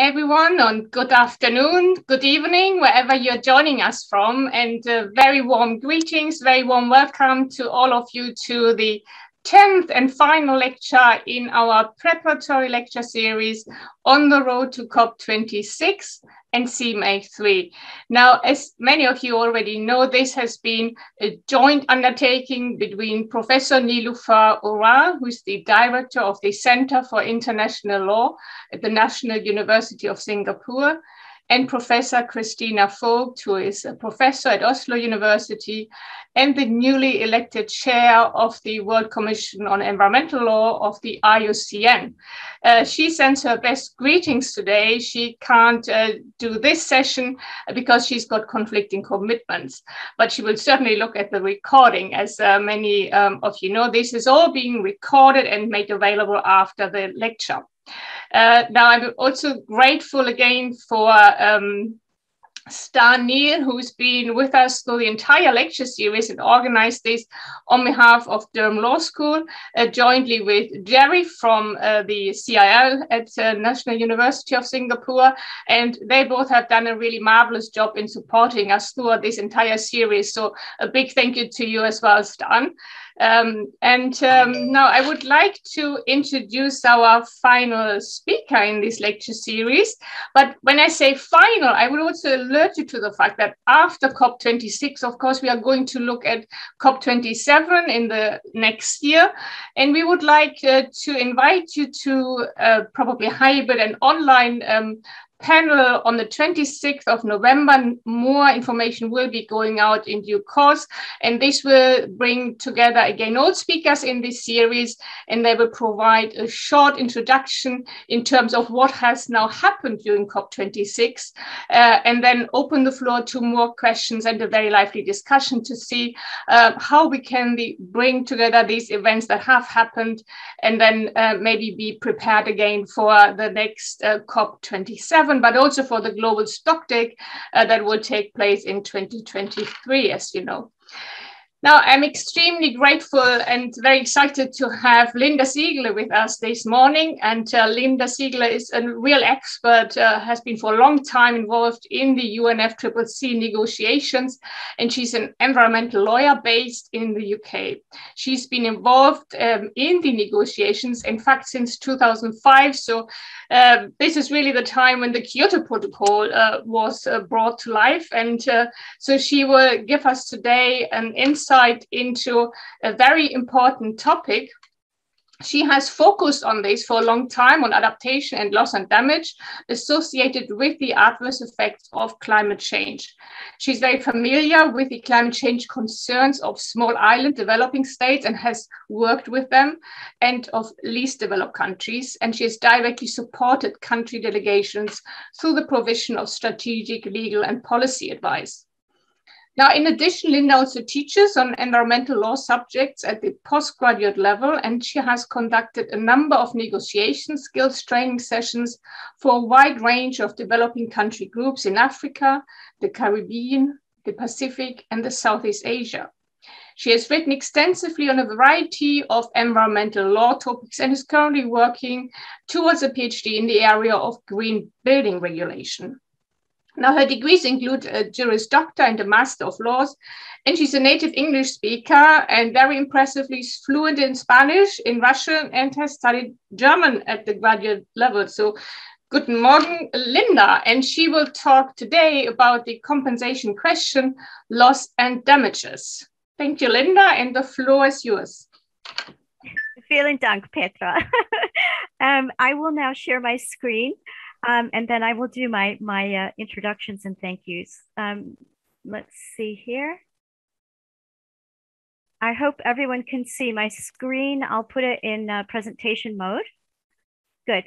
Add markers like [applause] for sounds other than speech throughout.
everyone, on good afternoon, good evening, wherever you're joining us from, and uh, very warm greetings, very warm welcome to all of you to the 10th and final lecture in our preparatory lecture series on the road to COP26 and CMA3. Now, as many of you already know, this has been a joint undertaking between Professor Nilufer Oral, who's the director of the Center for International Law at the National University of Singapore, and Professor Christina Voigt, who is a professor at Oslo University and the newly elected chair of the World Commission on Environmental Law of the IUCN. Uh, she sends her best greetings today. She can't uh, do this session because she's got conflicting commitments, but she will certainly look at the recording. As uh, many um, of you know, this is all being recorded and made available after the lecture. Uh, now, I'm also grateful again for um, Stan Neil, who's been with us through the entire lecture series and organized this on behalf of Durham Law School, uh, jointly with Jerry from uh, the CIL at uh, National University of Singapore. And they both have done a really marvelous job in supporting us throughout this entire series. So a big thank you to you as well, Stan. Um, and um, now I would like to introduce our final speaker in this lecture series. But when I say final, I would also alert you to the fact that after COP26, of course, we are going to look at COP27 in the next year. And we would like uh, to invite you to uh, probably hybrid and online um, panel on the 26th of November. More information will be going out in due course, and this will bring together again all speakers in this series, and they will provide a short introduction in terms of what has now happened during COP26, uh, and then open the floor to more questions and a very lively discussion to see uh, how we can bring together these events that have happened, and then uh, maybe be prepared again for the next uh, COP27 2027, but also for the global stock take uh, that will take place in 2023, as you know. Now, I'm extremely grateful and very excited to have Linda Siegele with us this morning. And uh, Linda Siegele is a real expert, uh, has been for a long time involved in the UNFCCC negotiations, and she's an environmental lawyer based in the UK. She's been involved um, in the negotiations, in fact, since 2005. So uh, this is really the time when the Kyoto Protocol uh, was uh, brought to life. And uh, so she will give us today an insight insight into a very important topic. She has focused on this for a long time on adaptation and loss and damage associated with the adverse effects of climate change. She's very familiar with the climate change concerns of small island developing states and has worked with them and of least developed countries. And she has directly supported country delegations through the provision of strategic, legal, and policy advice. Now, in addition, Linda also teaches on environmental law subjects at the postgraduate level, and she has conducted a number of negotiation skills training sessions for a wide range of developing country groups in Africa, the Caribbean, the Pacific, and the Southeast Asia. She has written extensively on a variety of environmental law topics and is currently working towards a PhD in the area of green building regulation. Now, her degrees include a Juris Doctor and a Master of Laws, and she's a native English speaker and very impressively fluent in Spanish, in Russian, and has studied German at the graduate level. So, Guten Morgen, Linda, and she will talk today about the compensation question, loss and damages. Thank you, Linda, and the floor is yours. Vielen Dank, Petra. [laughs] um, I will now share my screen. Um, and then I will do my, my uh, introductions and thank yous. Um, let's see here. I hope everyone can see my screen. I'll put it in uh, presentation mode. Good.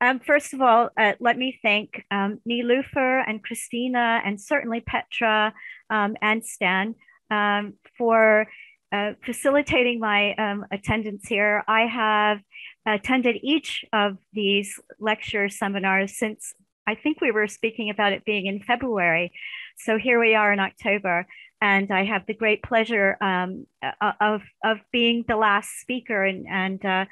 Um, first of all, uh, let me thank um, Nilufer and Christina and certainly Petra um, and Stan um, for uh, facilitating my um, attendance here. I have attended each of these lecture seminars since I think we were speaking about it being in February. So here we are in October, and I have the great pleasure um, of, of being the last speaker and, and uh,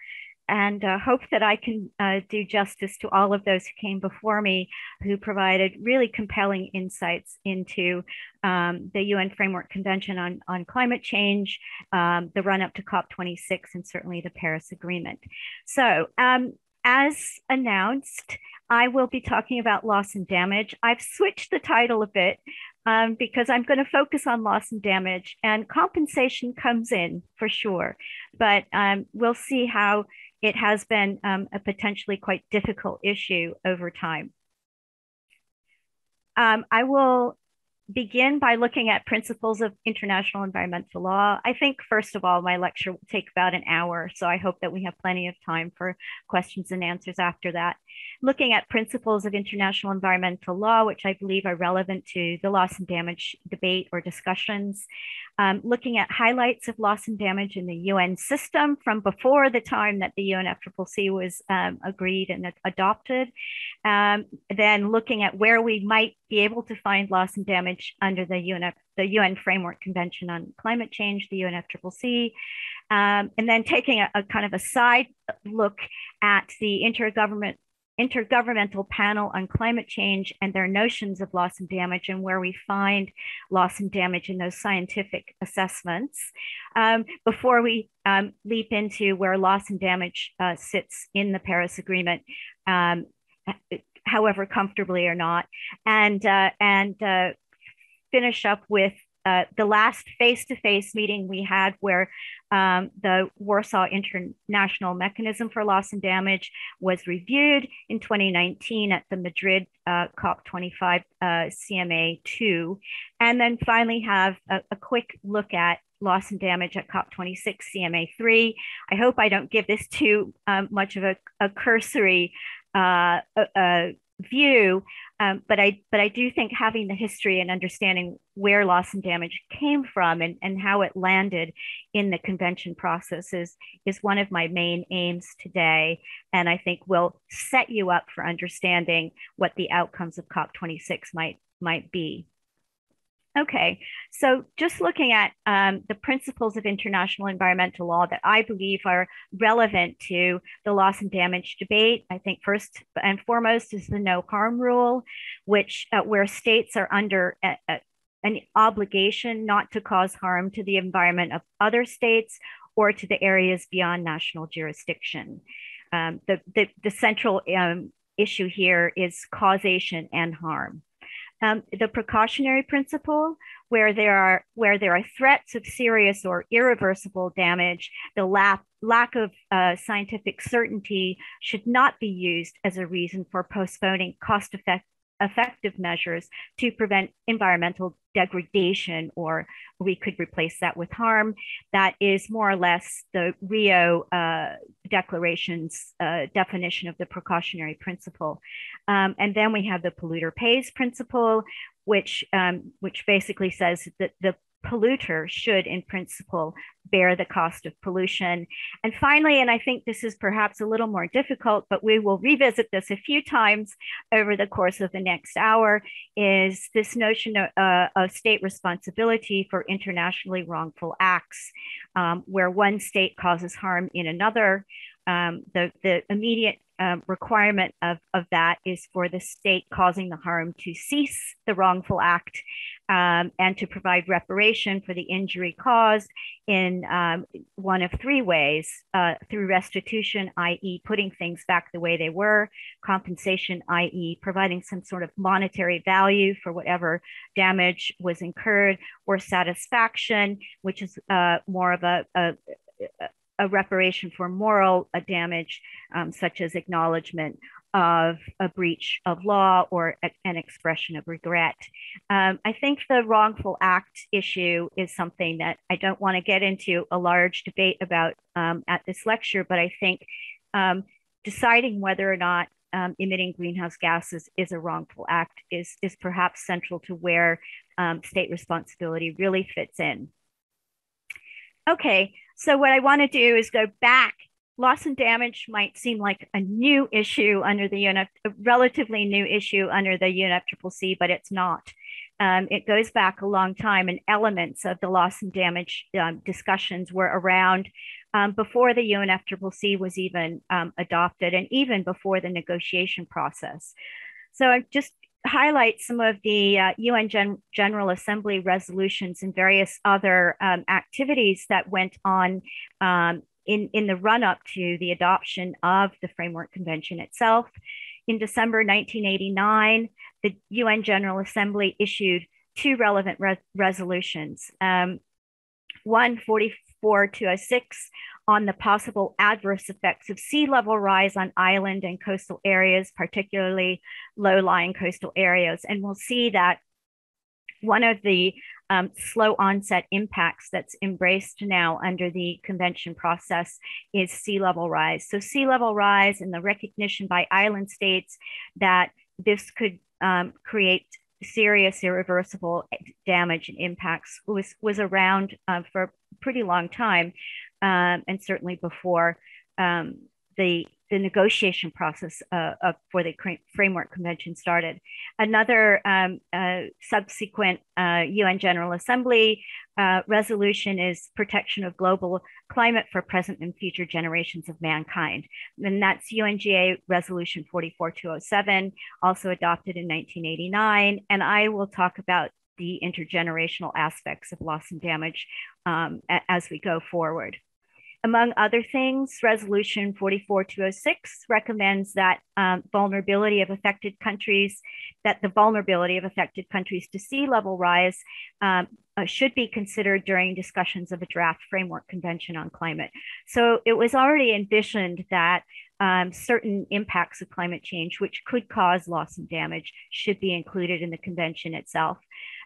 and uh, hope that I can uh, do justice to all of those who came before me who provided really compelling insights into um, the UN Framework Convention on, on Climate Change, um, the run up to COP26, and certainly the Paris Agreement. So, um, as announced, I will be talking about loss and damage. I've switched the title a bit um, because I'm going to focus on loss and damage, and compensation comes in for sure. But um, we'll see how it has been um, a potentially quite difficult issue over time. Um, I will begin by looking at principles of international environmental law. I think, first of all, my lecture will take about an hour, so I hope that we have plenty of time for questions and answers after that. Looking at principles of international environmental law, which I believe are relevant to the loss and damage debate or discussions um, looking at highlights of loss and damage in the UN system from before the time that the UNFCCC was um, agreed and adopted. Um, then looking at where we might be able to find loss and damage under the UN, the UN Framework Convention on Climate Change, the UNFCCC. Um, and then taking a, a kind of a side look at the intergovernment Intergovernmental Panel on Climate Change and their notions of loss and damage and where we find loss and damage in those scientific assessments. Um, before we um, leap into where loss and damage uh, sits in the Paris Agreement, um, however comfortably or not, and uh, and uh, finish up with uh, the last face-to-face meeting we had where um, the Warsaw International Mechanism for Loss and Damage was reviewed in 2019 at the Madrid uh, COP25 uh, CMA2, and then finally have a, a quick look at loss and damage at COP26 CMA3. I hope I don't give this too um, much of a, a cursory uh, view, um, but I but I do think having the history and understanding where loss and damage came from and, and how it landed in the convention process is, is one of my main aims today. And I think will set you up for understanding what the outcomes of COP26 might might be. Okay, so just looking at um, the principles of international environmental law that I believe are relevant to the loss and damage debate, I think first and foremost is the no harm rule, which uh, where states are under a, a, an obligation not to cause harm to the environment of other states or to the areas beyond national jurisdiction. Um, the, the, the, central um, issue here is causation and harm um, the precautionary principle, where there are where there are threats of serious or irreversible damage, the lack lack of uh, scientific certainty should not be used as a reason for postponing cost effective effective measures to prevent environmental degradation, or we could replace that with harm. That is more or less the Rio uh, Declaration's uh, definition of the precautionary principle. Um, and then we have the polluter pays principle, which um, which basically says that the polluter should, in principle, bear the cost of pollution. And finally, and I think this is perhaps a little more difficult, but we will revisit this a few times over the course of the next hour, is this notion of, uh, of state responsibility for internationally wrongful acts, um, where one state causes harm in another. Um, the, the immediate um, requirement of, of that is for the state causing the harm to cease the wrongful act um, and to provide reparation for the injury caused in um, one of three ways uh, through restitution, i.e., putting things back the way they were, compensation, i.e., providing some sort of monetary value for whatever damage was incurred, or satisfaction, which is uh, more of a, a, a reparation for moral damage, um, such as acknowledgement of a breach of law or a, an expression of regret. Um, I think the wrongful act issue is something that I don't want to get into a large debate about um, at this lecture, but I think um, deciding whether or not um, emitting greenhouse gases is a wrongful act is, is perhaps central to where um, state responsibility really fits in. Okay, so what I want to do is go back. Loss and damage might seem like a new issue under the UNF, a relatively new issue under the UNFCCC, but it's not. Um, it goes back a long time, and elements of the loss and damage um, discussions were around um, before the UNFCCC was even um, adopted and even before the negotiation process. So I'm just highlight some of the uh, UN Gen General Assembly resolutions and various other um, activities that went on um, in, in the run up to the adoption of the Framework Convention itself. In December 1989, the UN General Assembly issued two relevant re resolutions. Um, one, 44206, on the possible adverse effects of sea level rise on island and coastal areas, particularly low lying coastal areas. And we'll see that one of the um, slow onset impacts that's embraced now under the convention process is sea level rise. So, sea level rise and the recognition by island states that this could um, create serious irreversible damage and impacts was was around uh, for a pretty long time um, and certainly before um, the the negotiation process uh, for the framework convention started. Another um, uh, subsequent UN uh, General Assembly uh, resolution is protection of global climate for present and future generations of mankind. And that's UNGA Resolution 44207, also adopted in 1989. And I will talk about the intergenerational aspects of loss and damage um, as we go forward. Among other things, Resolution 44206 recommends that um, vulnerability of affected countries, that the vulnerability of affected countries to sea level rise um, uh, should be considered during discussions of a draft framework convention on climate. So it was already envisioned that um, certain impacts of climate change, which could cause loss and damage, should be included in the convention itself.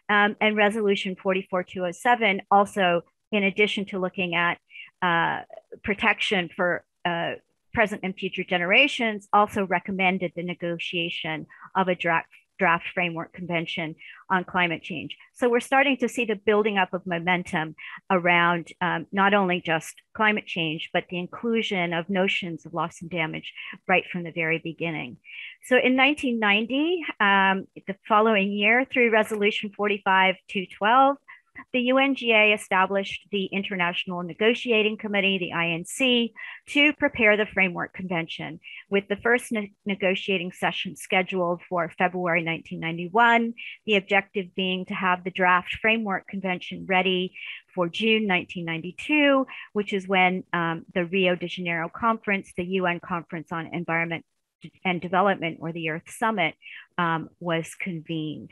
Um, and Resolution 44207 also, in addition to looking at uh, protection for uh, present and future generations, also recommended the negotiation of a draft, draft framework convention on climate change. So we're starting to see the building up of momentum around um, not only just climate change, but the inclusion of notions of loss and damage right from the very beginning. So in 1990, um, the following year, through Resolution 45 212, the UNGA established the International Negotiating Committee, the INC, to prepare the Framework Convention, with the first ne negotiating session scheduled for February 1991, the objective being to have the draft Framework Convention ready for June 1992, which is when um, the Rio de Janeiro Conference, the UN Conference on Environment and Development, or the Earth Summit, um, was convened.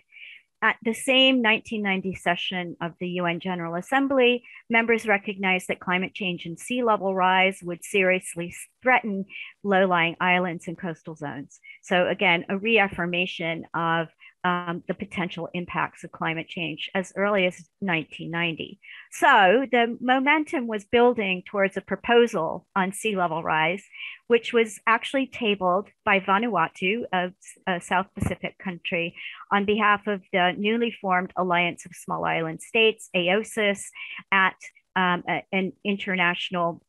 At the same 1990 session of the UN General Assembly, members recognized that climate change and sea level rise would seriously threaten low lying islands and coastal zones. So, again, a reaffirmation of um, the potential impacts of climate change as early as 1990. So the momentum was building towards a proposal on sea level rise, which was actually tabled by Vanuatu, a, a South Pacific country, on behalf of the newly formed Alliance of Small Island States, AOSIS, at um, an international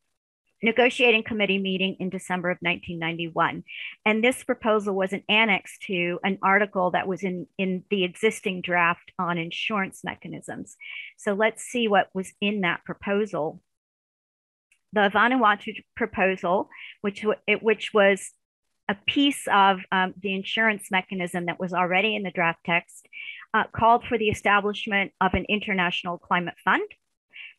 negotiating committee meeting in December of 1991. And this proposal was an annex to an article that was in, in the existing draft on insurance mechanisms. So let's see what was in that proposal. The Vanuatu proposal, which, which was a piece of um, the insurance mechanism that was already in the draft text, uh, called for the establishment of an international climate fund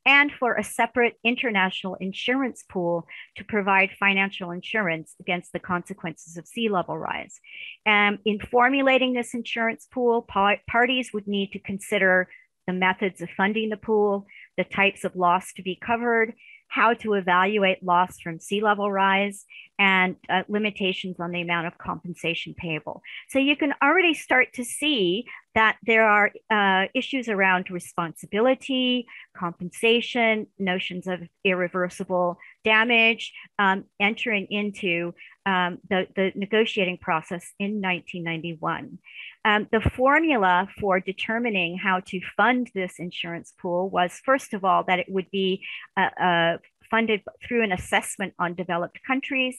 and for a separate international insurance pool to provide financial insurance against the consequences of sea level rise. Um, in formulating this insurance pool, parties would need to consider the methods of funding the pool, the types of loss to be covered, how to evaluate loss from sea level rise, and uh, limitations on the amount of compensation payable. So you can already start to see that there are uh, issues around responsibility, compensation, notions of irreversible damage um, entering into um, the, the negotiating process in 1991. Um, the formula for determining how to fund this insurance pool was, first of all, that it would be uh, uh, funded through an assessment on developed countries,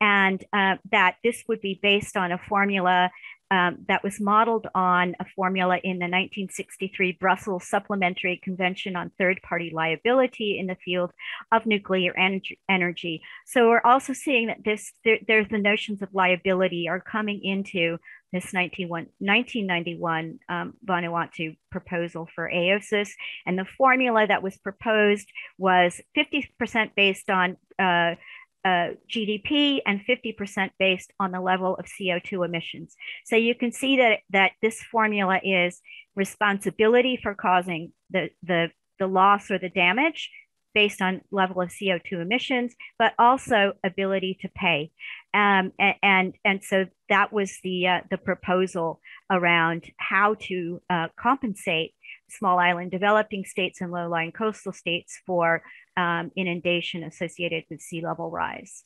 and uh, that this would be based on a formula um, that was modeled on a formula in the 1963 Brussels Supplementary Convention on Third Party Liability in the field of nuclear energy. energy. So we're also seeing that this there, there's the notions of liability are coming into this 1991 um, Vanuatu proposal for AOSIS. And the formula that was proposed was 50% based on uh, uh, GDP and 50% based on the level of CO2 emissions. So you can see that, that this formula is responsibility for causing the, the, the loss or the damage based on level of CO2 emissions, but also ability to pay. Um, and, and, and so that was the uh, the proposal around how to uh, compensate small island developing states and low-lying coastal states for um, inundation associated with sea level rise.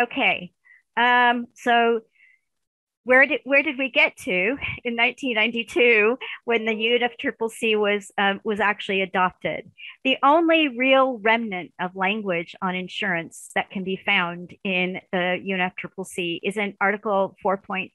Okay, um, so where did where did we get to in 1992 when the UNFCCC was um, was actually adopted? The only real remnant of language on insurance that can be found in the UNFCCC is in Article 4.8,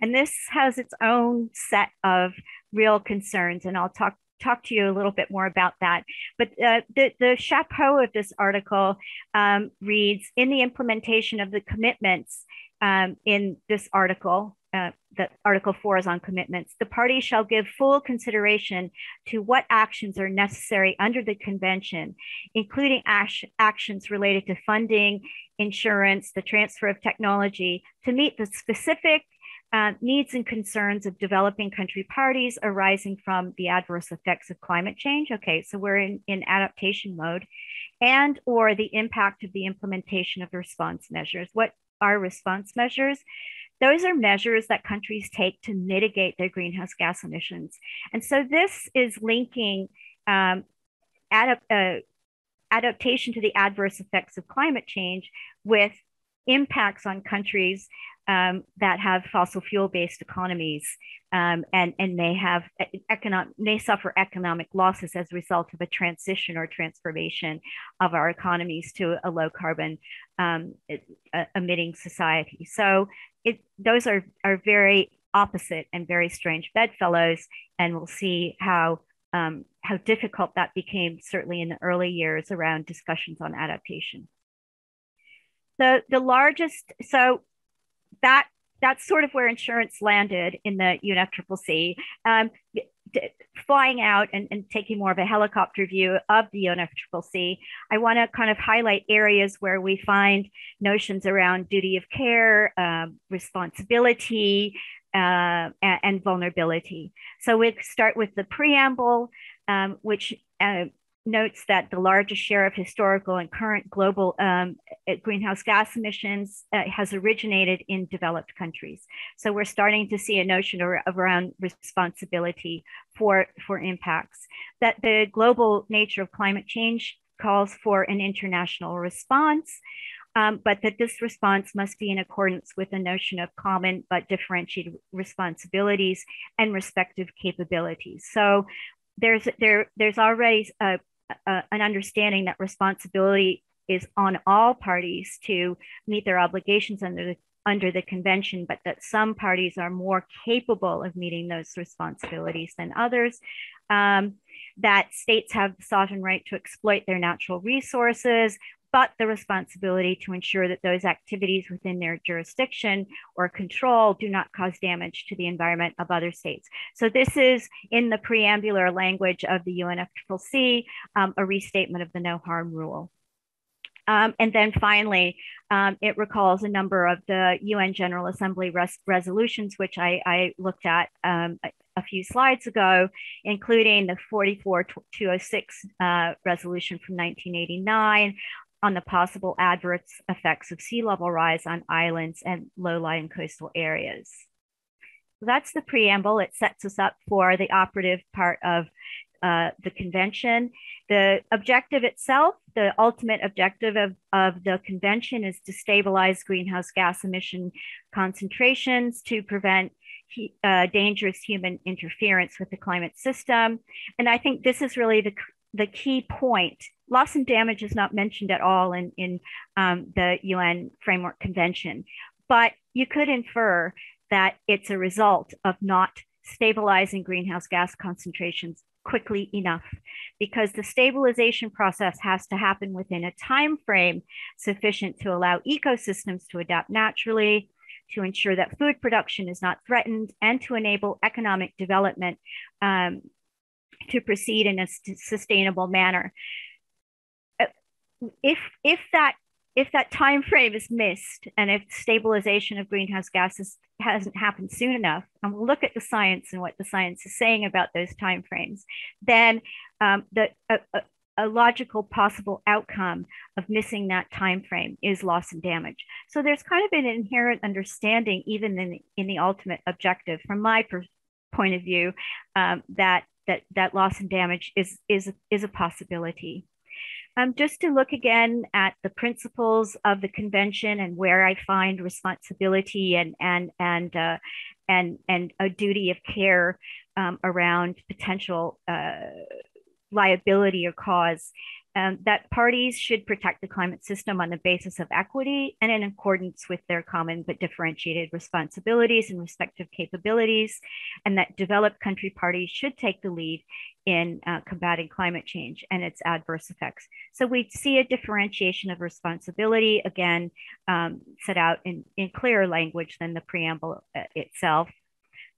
and this has its own set of real concerns, and I'll talk talk to you a little bit more about that. But uh, the, the chapeau of this article um, reads In the implementation of the commitments um, in this article, uh, the Article 4 is on commitments. The party shall give full consideration to what actions are necessary under the convention, including actions related to funding, insurance, the transfer of technology to meet the specific uh, needs and concerns of developing country parties arising from the adverse effects of climate change. Okay, so we're in, in adaptation mode and or the impact of the implementation of response measures. What are response measures. Those are measures that countries take to mitigate their greenhouse gas emissions. And so this is linking um, uh, adaptation to the adverse effects of climate change with impacts on countries um, that have fossil fuel based economies um, and, and may have economic may suffer economic losses as a result of a transition or transformation of our economies to a low carbon um, emitting society. So it, those are, are very opposite and very strange bedfellows, and we'll see how um, how difficult that became certainly in the early years around discussions on adaptation. The the largest so that that's sort of where insurance landed in the UNFCCC. Um, flying out and, and, taking more of a helicopter view of the UNFCCC, I want to kind of highlight areas where we find notions around duty of care, um, responsibility, uh, and, and, vulnerability. So we start with the preamble, um, which uh, notes that the largest share of historical and current global um, uh, greenhouse gas emissions uh, has originated in developed countries. So we're starting to see a notion around responsibility for, for impacts. That the global nature of climate change calls for an international response, um, but that this response must be in accordance with the notion of common but differentiated responsibilities and respective capabilities. So there's there there's already a, an understanding that responsibility is on all parties to meet their obligations under the under the convention, but that some parties are more capable of meeting those responsibilities than others. Um, that states have the sovereign right to exploit their natural resources, but the responsibility to ensure that those activities within their jurisdiction or control do not cause damage to the environment of other states. So this is in the preambular language of the UNFCCC, um, a restatement of the no harm rule. Um, and then finally, um, it recalls a number of the UN General Assembly res resolutions, which I, I looked at um, a, few slides ago, including the 44206 uh, resolution from 1989 on the possible adverse effects of sea level rise on islands and low-lying coastal areas. So that's the preamble. It sets us up for the operative part of uh, the convention. The objective itself, the ultimate objective of, of the convention is to stabilize greenhouse gas emission concentrations to prevent uh, dangerous human interference with the climate system. And I think this is really the, the key point loss and damage is not mentioned at all in, in um, the UN Framework Convention, but you could infer that it's a result of not stabilizing greenhouse gas concentrations quickly enough because the stabilization process has to happen within a time frame sufficient to allow ecosystems to adapt naturally to ensure that food production is not threatened and to enable economic development um, to proceed in a sustainable manner if if that if that time frame is missed and if stabilization of greenhouse gases hasn't happened soon enough and we'll look at the science and what the science is saying about those time frames then um, the, a, a, logical possible outcome of missing that time frame is loss and damage. So there's kind of an inherent understanding even in, in the ultimate objective from my per- point of view um, that that that loss and damage is is is a possibility um, just to look again at the principles of the convention and where I find responsibility and and and uh, and and a duty of care um, around potential uh, liability or cause um, that parties should protect the climate system on the basis of equity and in accordance with their common but differentiated responsibilities and respective capabilities, and that developed country parties should take the lead in uh, combating climate change and its adverse effects. So we see a differentiation of responsibility, again, um, set out in, in clearer language than the preamble uh, itself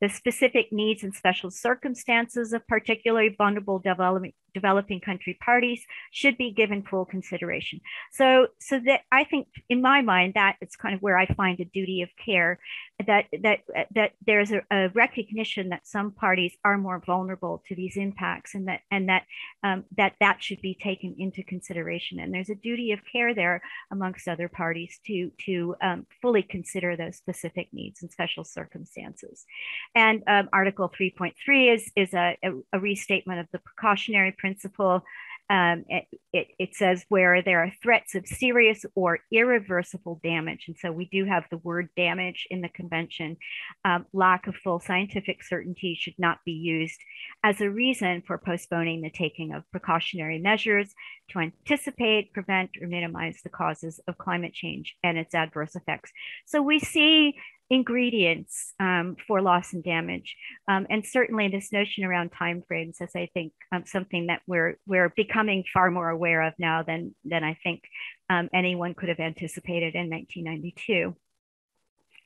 the specific needs and special circumstances of particularly vulnerable developing, developing country parties should be given full consideration. So, so that I think in my mind, that it's kind of where I find a duty of care that, that, that there's a, a recognition that some parties are more vulnerable to these impacts and that, and that, um, that that should be taken into consideration. And there's a duty of care there amongst other parties to, to um, fully consider those specific needs and special circumstances. And um, Article 3.3 is, is a, a, a, restatement of the precautionary principle. Um, it, it, it, says where there are threats of serious or irreversible damage. And so we do have the word damage in the convention. Um, lack of full scientific certainty should not be used as a reason for postponing the taking of precautionary measures to anticipate, prevent, or minimize the causes of climate change and its adverse effects. So we see ingredients um, for loss and damage. Um, and certainly this notion around timeframes is, I think, um, something that we're, we're becoming far more aware of now than, than I think um, anyone could have anticipated in 1992.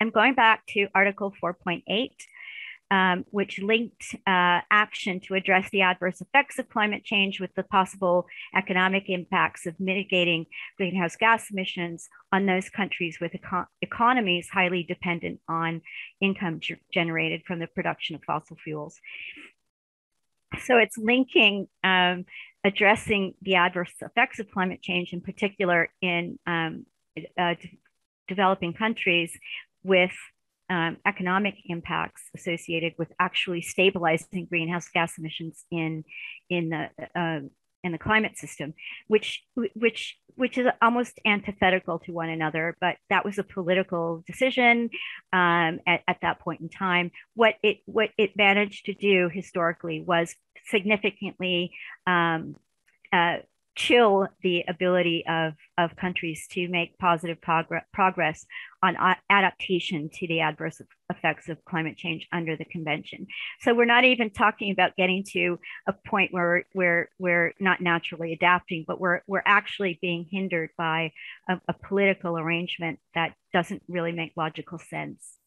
I'm going back to Article 4.8 um, which linked uh, action to address the adverse effects of climate change with the possible economic impacts of mitigating greenhouse gas emissions on those countries with eco economies highly dependent on income generated from the production of fossil fuels. So it's linking um, addressing the adverse effects of climate change, in particular in um, uh, developing countries, with um, economic impacts associated with actually stabilizing greenhouse gas emissions in in the uh, in the climate system, which which which is almost antithetical to one another. But that was a political decision um, at, at that point in time. What it what it managed to do historically was significantly um, uh, chill the ability of, of countries to make positive progress, progress on adaptation to the adverse effects of climate change under the convention. So we're not even talking about getting to a point where we're, we're not naturally adapting, but we're, we're actually being hindered by a, a political arrangement that doesn't really make logical sense.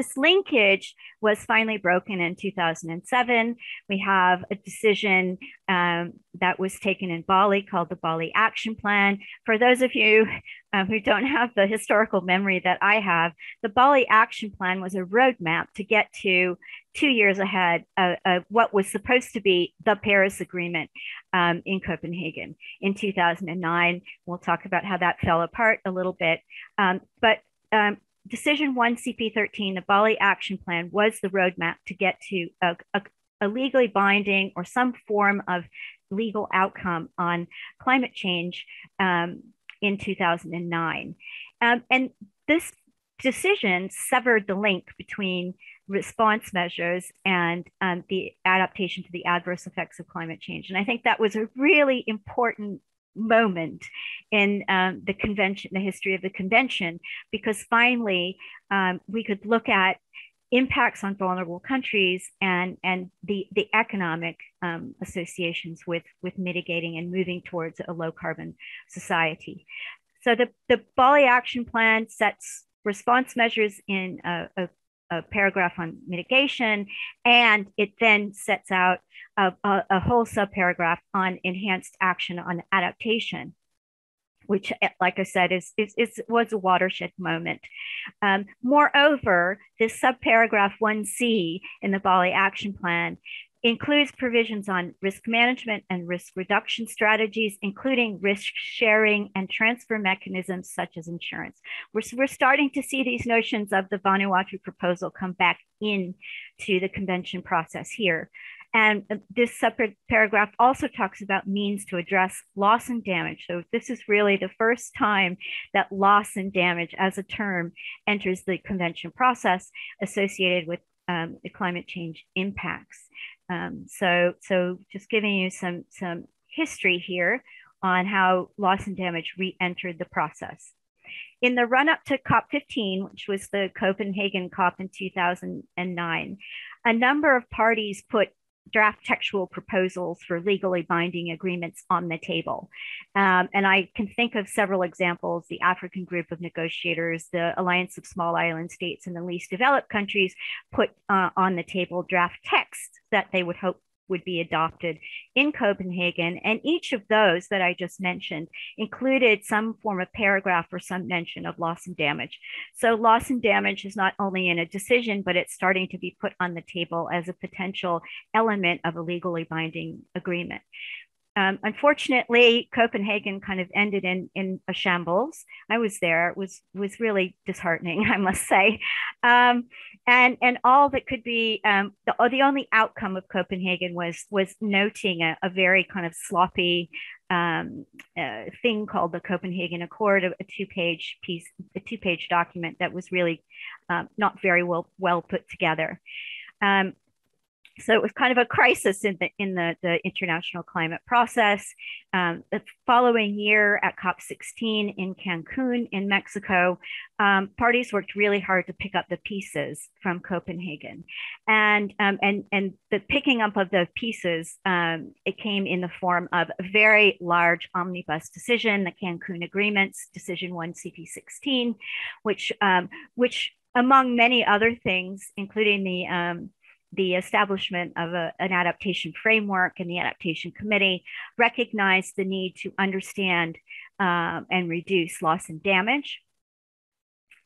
This linkage was finally broken in 2007. We have a decision um, that was taken in Bali called the Bali Action Plan. For those of you um, who don't have the historical memory that I have, the Bali Action Plan was a roadmap to get to two years ahead of, of what was supposed to be the Paris Agreement um, in Copenhagen in 2009. We'll talk about how that fell apart a little bit. Um, but um, Decision 1 CP13, the Bali Action Plan, was the roadmap to get to a, a, a legally binding or some form of legal outcome on climate change um, in 2009. Um, and this decision severed the link between response measures and um, the adaptation to the adverse effects of climate change. And I think that was a really important moment in um, the convention, the history of the convention, because finally um, we could look at impacts on vulnerable countries and and the the economic um, associations with with mitigating and moving towards a low carbon society. So the the Bali Action Plan sets response measures in a, a, a paragraph on mitigation, and it then sets out a, a, a whole subparagraph on enhanced action on adaptation which, eh, like I said, is, is, is was a watershed moment. Um, moreover, this subparagraph 1C in the Bali Action Plan includes provisions on risk management and risk reduction strategies, including risk sharing and transfer mechanisms such as insurance. We're, we're starting to see these notions of the Vanuatu proposal come back into the convention process here. And uh, this separate paragraph also talks about means to address loss and damage. So this is really the first time that loss and damage as a term enters the convention process associated with um, the climate change impacts. Um, so, so just giving you some, some history here on how loss and damage re-entered the process. In the run up to COP15, which was the Copenhagen COP in 2009, a number of parties put draft textual proposals for legally binding agreements on the table. Um, and I can think of several examples the African Group of Negotiators, the Alliance of Small Island States, and the least developed countries put uh, on the table draft text that they would hope would be adopted in Copenhagen. And each of those that I just mentioned included some form of paragraph or some mention of loss and damage. So, loss and damage is not only in a decision, but it's starting to be put on the table as a potential element of a legally binding agreement. Um, unfortunately, Copenhagen kind of ended in in a shambles. I was there; it was was really disheartening, [laughs] I must say. Um, and and all that could be um, the the only outcome of Copenhagen was was noting a, a very kind of sloppy um, uh, thing called the Copenhagen Accord, a, a two page piece, a two page document that was really uh, not very well well put together. Um, so it was kind of a crisis in the in the, the international climate process. Um, the following year at COP16 in Cancun in Mexico, um, parties worked really hard to pick up the pieces from Copenhagen, and um, and and the picking up of the pieces um, it came in the form of a very large omnibus decision, the Cancun Agreements, Decision One CP16, which um, which among many other things, including the um, the establishment of a, an adaptation framework and the adaptation committee recognized the need to understand um, and reduce loss and damage.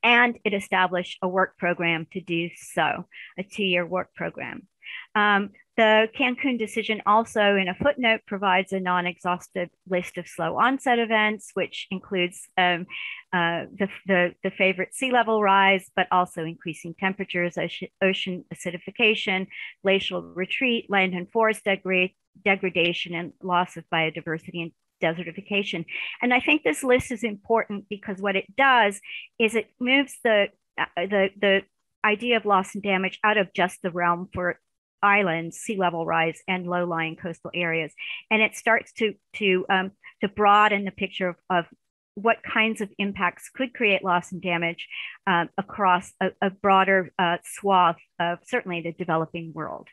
And it established a work program to do so, a two year work program. Um, the Cancun decision also, in a footnote, provides a non exhaustive list of slow onset events, which includes um, uh, the, the, the, favorite sea level rise, but also increasing temperatures, ocean acidification, glacial retreat, land and forest degrade, degradation, and loss of biodiversity and desertification. And I think this list is important because what it does is it moves the, uh, the, the idea of loss and damage out of just the realm for islands, sea level rise, and low-lying coastal areas. And it starts to to um, to broaden the picture of, of what kinds of impacts could create loss and damage um, across a, a broader uh, swath of certainly the developing world.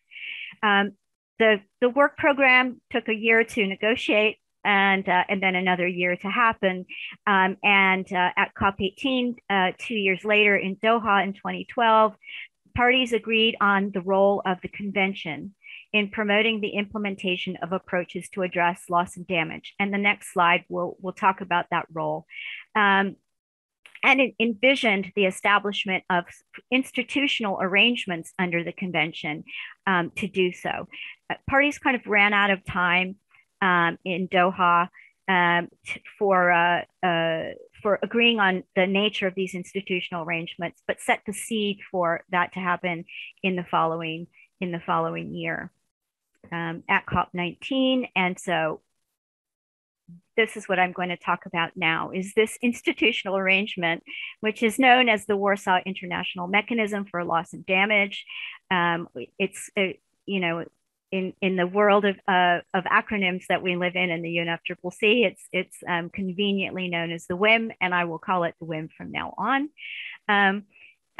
Um, the, the work program took a year to negotiate and, uh, and then another year to happen. Um, and uh, at COP18, uh, two years later in Doha in 2012, parties agreed on the role of the convention in promoting the implementation of approaches to address loss and damage. And the next slide, we'll, we'll talk about that role. Um, and it envisioned the establishment of institutional arrangements under the convention um, to do so. Uh, parties kind of ran out of time um, in Doha um, for uh, uh, for agreeing on the nature of these institutional arrangements, but set the seed for that to happen in the following in the following year um, at COP19. And so this is what I'm going to talk about now is this institutional arrangement, which is known as the Warsaw International Mechanism for Loss and Damage. Um, it's, a, you know, in in the world of uh, of acronyms that we live in in the UNFCCC, it's it's um, conveniently known as the WIM, and I will call it the WIM from now on. Um,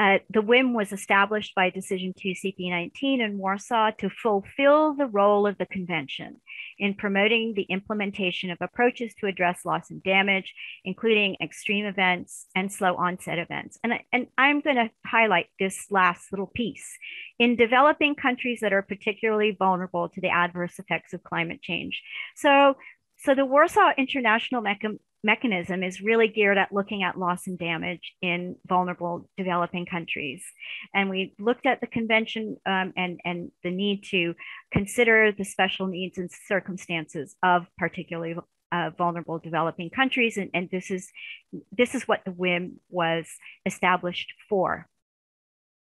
uh, the WIM was established by Decision 2 CP19 in Warsaw to fulfill the role of the convention in promoting the implementation of approaches to address loss and damage, including extreme events and slow onset events. And, and I'm going to highlight this last little piece. In developing countries that are particularly vulnerable to the adverse effects of climate change. So, so the Warsaw International Mechanism mechanism is really geared at looking at loss and damage in vulnerable developing countries. And we looked at the convention um, and, and the need to consider the special needs and circumstances of particularly uh, vulnerable developing countries. And, and this, is, this is what the WIM was established for.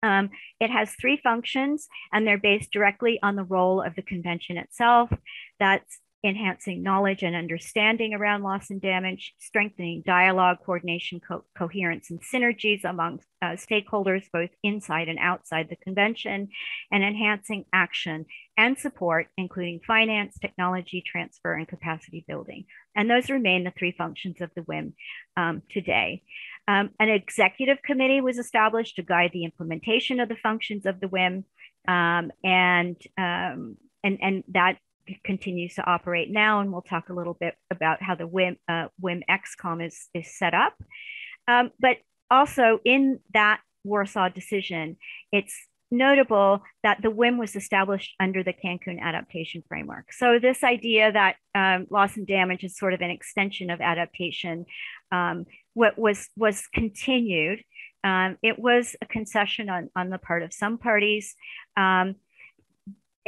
Um, it has three functions, and they're based directly on the role of the convention itself. That's enhancing knowledge and understanding around loss and damage, strengthening dialogue, coordination, co coherence, and synergies among uh, stakeholders, both inside and outside the convention, and enhancing action and support, including finance, technology transfer, and capacity building. And those remain the three functions of the WIM um, today. Um, an executive committee was established to guide the implementation of the functions of the WIM, um, and um, and and that continues to operate now, and we'll talk a little bit about how the WIM, uh, WIM ExCom is, is set up. Um, but also in that Warsaw decision, it's notable that the WIM was established under the Cancun adaptation framework. So this idea that um, loss and damage is sort of an extension of adaptation um, what was, was continued. Um, it was a concession on, on the part of some parties. Um,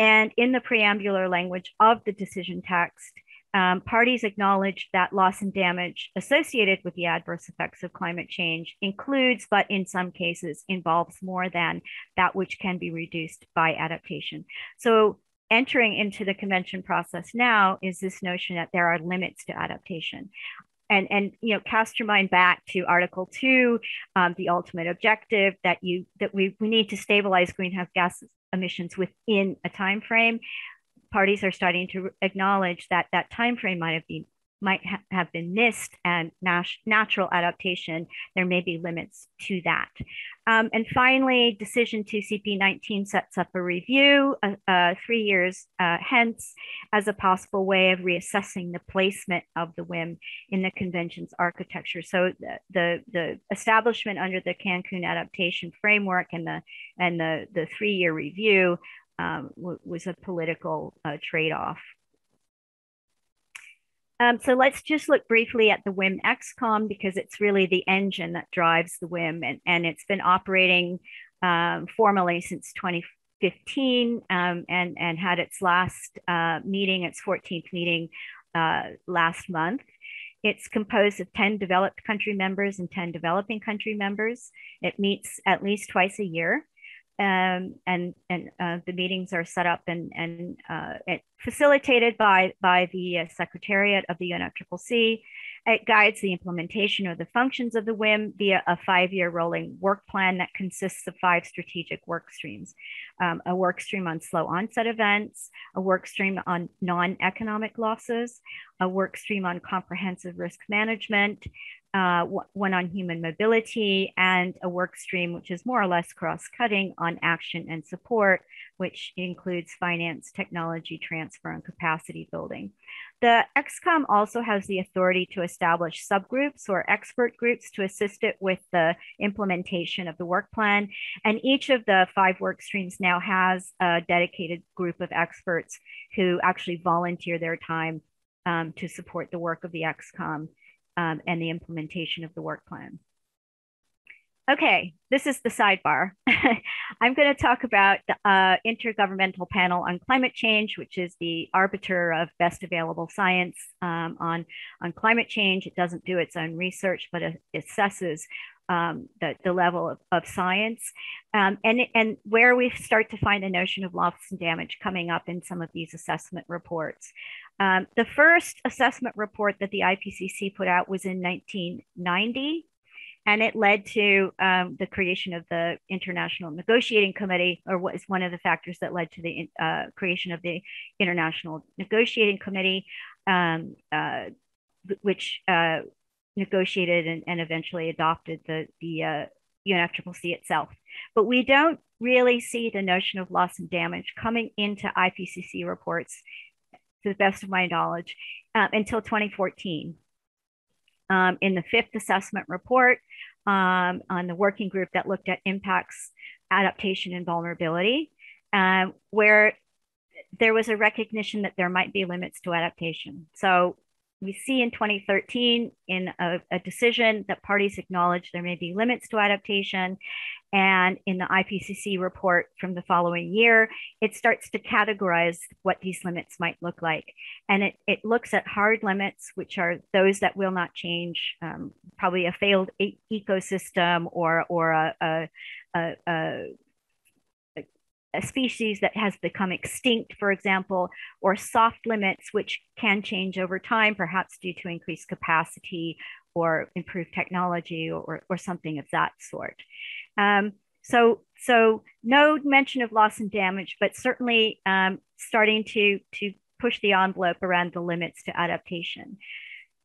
and in the preambular language of the decision text, um, parties acknowledge that loss and damage associated with the adverse effects of climate change includes, but in some cases involves more than that which can be reduced by adaptation. So entering into the convention process now is this notion that there are limits to adaptation. And, and you know cast your mind back to article two um, the ultimate objective that you that we, we need to stabilize greenhouse gas emissions within a time frame parties are starting to acknowledge that that time frame might have been might ha have been missed and nat natural adaptation, there may be limits to that. Um, and finally, decision 2 CP19 sets up a review uh, uh, three years uh, hence as a possible way of reassessing the placement of the WIM in the convention's architecture. So the, the, the establishment under the Cancun adaptation framework and the, and the, the three-year review um, was a political uh, trade-off. Um, so let's just look briefly at the WIM ExCom because it's really the engine that drives the WIM and, and it's been operating um, formally since 2015 um, and, and had its last uh, meeting, its 14th meeting uh, last month. It's composed of 10 developed country members and 10 developing country members. It meets at least twice a year um, and and uh, the meetings are set up and and uh, facilitated by by the uh, Secretariat of the UNFCCC. It guides the implementation of the functions of the WIM via a five-year rolling work plan that consists of five strategic work streams: um, a work stream on slow onset events, a work stream on non-economic losses, a work stream on comprehensive risk management, uh, one on human mobility, and a work stream which is more or less cross cutting on action and support, which includes finance, technology transfer, and capacity building. The ExCom also has the authority to establish subgroups or expert groups to assist it with the implementation of the work plan. And each of the five work streams now has a dedicated group of experts who actually volunteer their time um, to support the work of the ExCom um, and the implementation of the work plan. Okay, this is the sidebar. [laughs] I'm going to talk about the uh, Intergovernmental Panel on Climate Change, which is the arbiter of best available science um, on, on climate change. It doesn't do its own research, but it assesses um, the, the level of, of science. Um, and, and where we start to find the notion of loss and damage coming up in some of these assessment reports. Um, the first assessment report that the IPCC put out was in 1990. and it led to um, the creation of the International Negotiating Committee, or was one of the factors that led to the uh, creation of the International Negotiating Committee, um, uh, which uh, negotiated and, and, eventually adopted the, the uh, UNFCCC itself. But we don't really see the notion of loss and damage coming into IPCC reports, to the best of my knowledge, uh, until 2014 um, in the fifth assessment report um, on the working group that looked at impacts, adaptation, and vulnerability, uh, where there was a recognition that there might be limits to adaptation. So we see in 2013 in a, a, decision that parties acknowledge there may be limits to adaptation. And in the IPCC report from the following year, it starts to categorize what these limits might look like. And it, it looks at hard limits, which are those that will not change, um, probably a failed e ecosystem or, or a, a, a a species that has become extinct, for example, or soft limits, which can change over time, perhaps due to increased capacity or improved technology or, or something of that sort. Um, so, so no mention of loss and damage, but certainly um, starting to, to push the envelope around the limits to adaptation.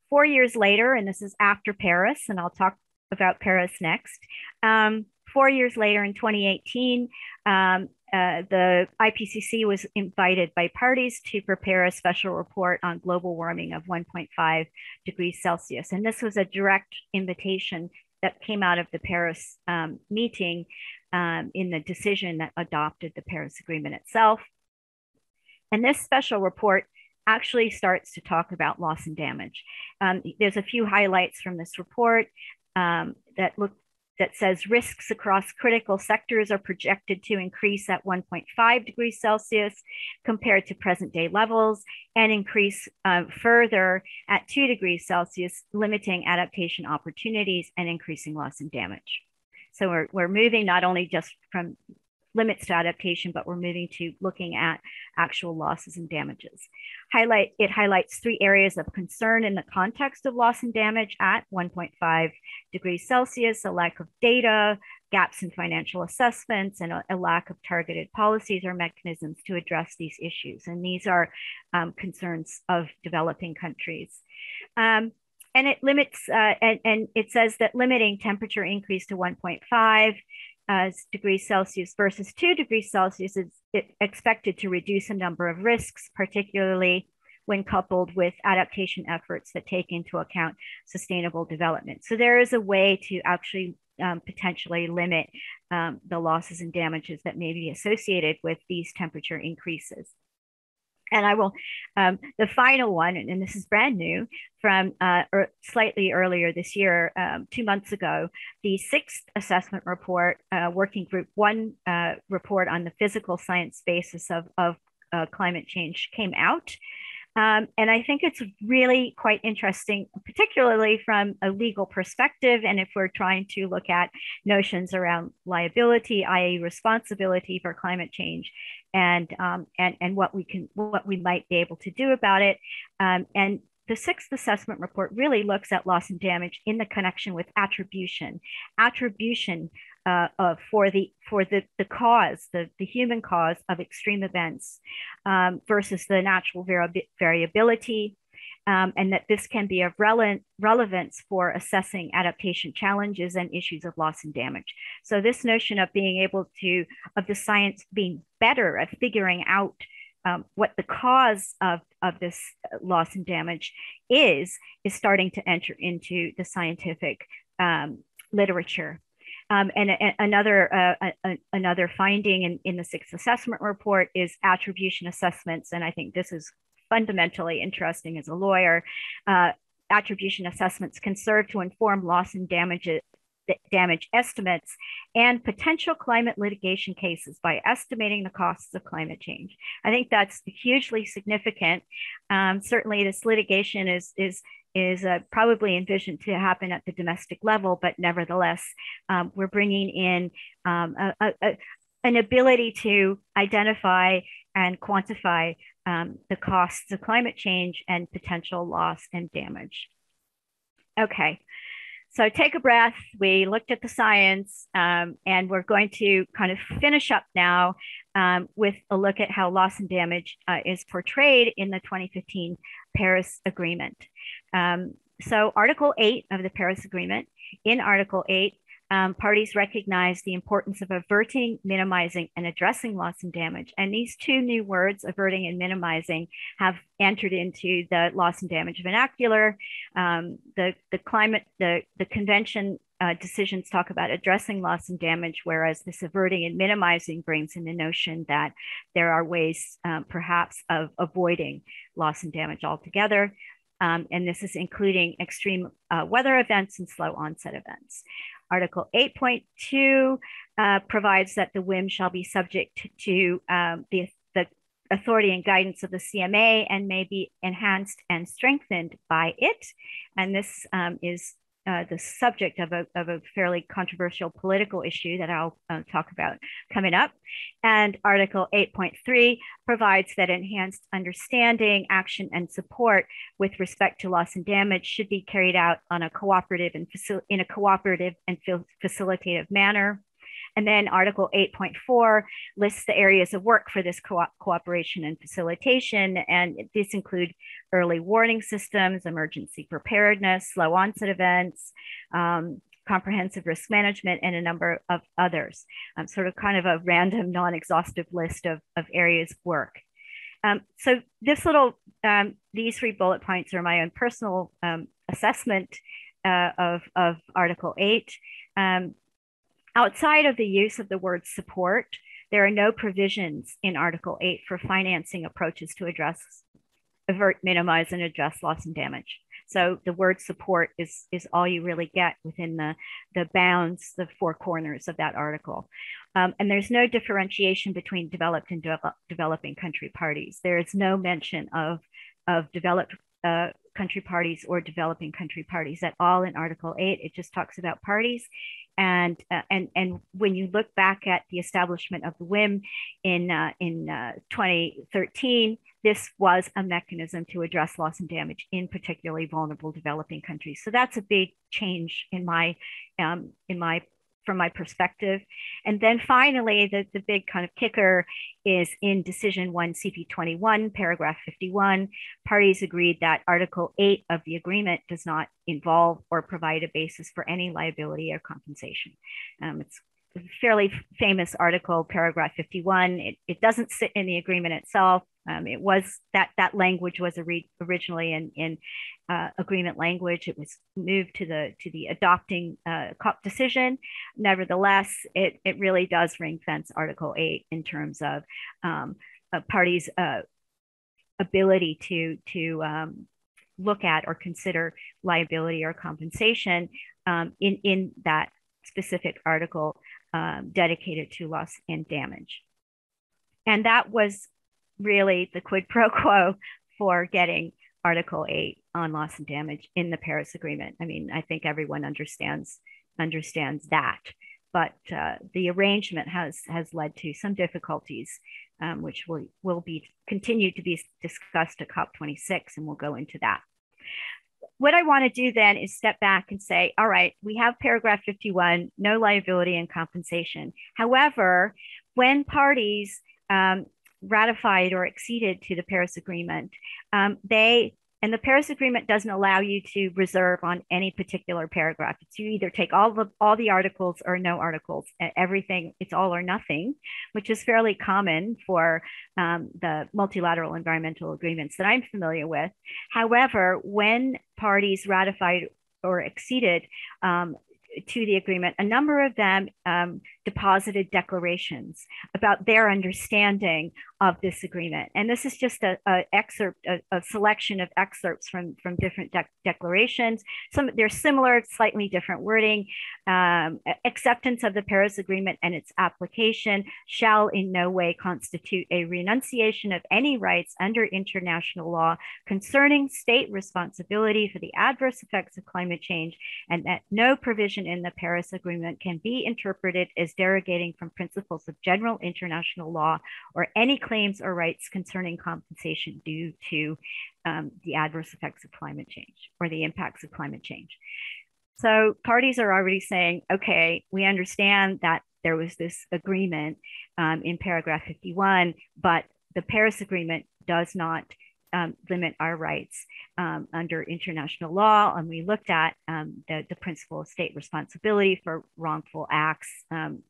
Four years later, and this is after Paris, and I'll talk about Paris next. Um, four years later, in 2018, um, uh, the IPCC was invited by parties to prepare a special report on global warming of 1.5 degrees Celsius. And this was a direct invitation that came out of the Paris um, meeting um, in the decision that adopted the Paris Agreement itself. And this special report actually starts to talk about loss and damage. Um, there's a few highlights from this report um, that look that says risks across critical sectors are projected to increase at 1.5 degrees Celsius compared to present day levels and increase uh, further at 2 degrees Celsius, limiting adaptation opportunities and increasing loss and damage. So we're, we're moving not only just from limits to adaptation, but we're moving to looking at actual losses and damages. Highlight It highlights three areas of concern in the context of loss and damage at 1.5 degrees Celsius, a lack of data, gaps in financial assessments, and a, a lack of targeted policies or mechanisms to address these issues. And these are um, concerns of developing countries. Um, and it limits, uh, and, and, it says that limiting temperature increase to 1.5 uh, degrees Celsius versus 2 degrees Celsius is expected to reduce a number of risks, particularly when coupled with adaptation efforts that take into account sustainable development. So there is a way to actually um, potentially limit um, the losses and damages that may be associated with these temperature increases. And I will, um, the final one, and this is brand new from uh, er, slightly earlier this year, um, two months ago, the sixth assessment report, uh, working group one uh, report on the physical science basis of, of uh, climate change came out. Um, and I think it's really quite interesting, particularly from a legal perspective. And if we're trying to look at notions around liability, i.e., responsibility for climate change, and um, and and what we can what we might be able to do about it, um, and the sixth assessment report really looks at loss and damage in the connection with attribution. Attribution uh, of, for the for the, the cause, the, the human cause of extreme events um, versus the natural vari variability, um, and that this can be of rele relevance for assessing adaptation challenges and issues of loss and damage. So this notion of being able to, of the science being better at figuring out um, what the cause of, of this loss and damage is, is starting to enter into the scientific um, literature. Um, and, another uh, a, another finding in, in the sixth assessment report is attribution assessments, and I think this is fundamentally interesting as a lawyer. Uh, attribution assessments can serve to inform loss and damage damage estimates and potential climate litigation cases by estimating the costs of climate change. I think that's hugely significant. Um, certainly, this litigation is is is uh, probably envisioned to happen at the domestic level, but nevertheless, um, we're bringing in um, a, a, an ability to identify and quantify um, the costs of climate change and potential loss and damage. Okay, so take a breath. We looked at the science, um, and we're going to kind of finish up now um, with a look at how loss and damage uh, is portrayed in the 2015 Paris Agreement. Um, so, Article 8 of the Paris Agreement, in Article 8, um, parties recognize the importance of averting, minimizing, and addressing loss and damage. And these two new words, averting and minimizing, have entered into the loss and damage vernacular. Um, the, the climate, the, the convention uh, decisions talk about addressing loss and damage, whereas this averting and minimizing brings in the notion that there are ways, um, perhaps, of avoiding loss and damage altogether. Um, and this is including extreme uh, weather events and slow onset events. Article 8.2 uh, provides that the WIM shall be subject to um, the, the authority and guidance of the CMA and may be enhanced and strengthened by it. And this um, is uh, the subject of a, of a fairly controversial political issue that I'll uh, talk about coming up. And Article 8.3 provides that enhanced understanding, action, and support with respect to loss and damage should be carried out on a cooperative and in a cooperative and facilitative manner. And then Article 8.4 lists the areas of work for this co cooperation and facilitation. And this include early warning systems, emergency preparedness, slow onset events, um, comprehensive risk management, and a number of others. Um, sort of kind of a random, non-exhaustive list of, of areas of work. Um, so this little, um, these three bullet points are my own personal um, assessment uh, of, of Article 8. Um, Outside of the use of the word support, there are no provisions in Article 8 for financing approaches to address, avert, minimize, and address loss and damage. So the word support is, is all you really get within the, the bounds, the four corners of that article. Um, and there's no differentiation between developed and de developing country parties. There is no mention of, of developed uh, country parties or developing country parties at all in Article 8. It just talks about parties and uh, and and when you look back at the establishment of the WIM in uh, in uh, 2013, this was a mechanism to address loss and damage in particularly vulnerable developing countries. So that's a big change in my um, in my from my perspective. And then finally, the, the big kind of kicker is in Decision 1 CP21, paragraph 51, parties agreed that Article 8 of the agreement does not involve or provide a basis for any liability or compensation. Um, it's a fairly famous article, paragraph 51. It, it doesn't sit in the agreement itself. Um, it was that that language was originally in, in uh, agreement language. It was moved to the to the adopting uh, COP decision. Nevertheless, it it really does ring fence Article Eight in terms of um, a parties' uh, ability to to um, look at or consider liability or compensation um, in in that specific article um, dedicated to loss and damage. And that was really the quid pro [laughs] quo for getting Article 8 on loss and damage in the Paris Agreement. I mean, I think everyone understands understands that, but uh, the arrangement has has led to some difficulties, um, which will will be continued to be discussed at COP26, and we'll go into that. What I want to do then is step back and say, all right, we have paragraph 51, no liability and compensation. However, when parties um, ratified or acceded to the Paris Agreement, um, they and the Paris Agreement doesn't allow you to reserve on any particular paragraph. It's you either take all the all the articles or no articles. Everything it's all or nothing, which is fairly common for um, the multilateral environmental agreements that I'm familiar with. However, when parties ratified or acceded um, to the agreement, a number of them um, deposited declarations about their understanding of this agreement. And this is just a, a excerpt, a, a, selection of excerpts from, from different de declarations. Some they're similar, slightly different wording. Um, acceptance of the Paris Agreement and its application shall in no way constitute a renunciation of any rights under international law concerning state responsibility for the adverse effects of climate change, and that no provision in the Paris Agreement can be interpreted as derogating from principles of general international law or any claims or rights concerning compensation due to um, the adverse effects of climate change or the impacts of climate change. So parties are already saying, okay, we understand that there was this agreement um, in paragraph 51, but the Paris Agreement does not um, limit our rights um, under international law. And we looked at um, the, the principle of state responsibility for wrongful acts um,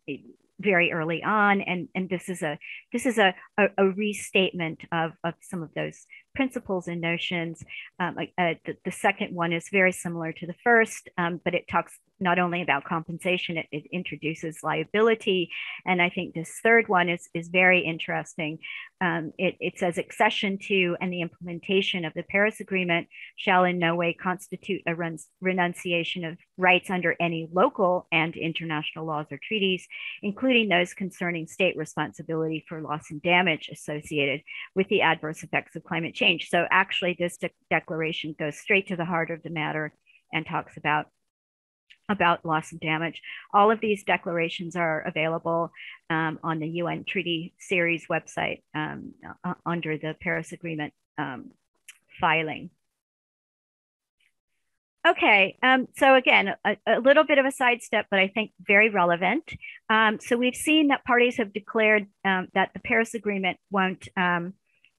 very early on. And, and this is a this is a, a, a restatement of, of some of those principles and notions. Um, uh, the, the, second one is very similar to the first, um, but it talks not only about compensation, it, it, introduces liability. And I think this third one is, is very interesting. Um, it, it says accession to and the implementation of the Paris Agreement shall in no way constitute a renunciation of rights under any local and international laws or treaties, including those concerning state responsibility for loss and damage associated with the adverse effects of climate change. So actually this de declaration goes straight to the heart of the matter and talks about about loss and damage. All of these declarations are available um, on the UN Treaty Series website um, uh, under the Paris Agreement um, filing. Okay, um, so again, a, a, little bit of a sidestep, but I think very relevant. Um, so we've seen that parties have declared um, that the Paris Agreement won't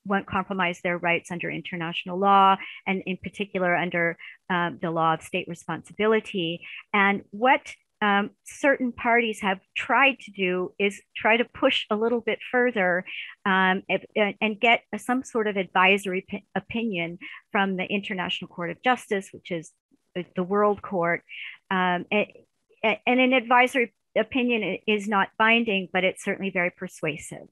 won't compromise their rights under international law, and in particular under um, the law of state responsibility. And what um, certain parties have tried to do is try to push a little bit further um, if, and get some sort of advisory p- opinion from the International Court of Justice, which is the World Court. Um, and an advisory opinion is not binding, but it's certainly very persuasive.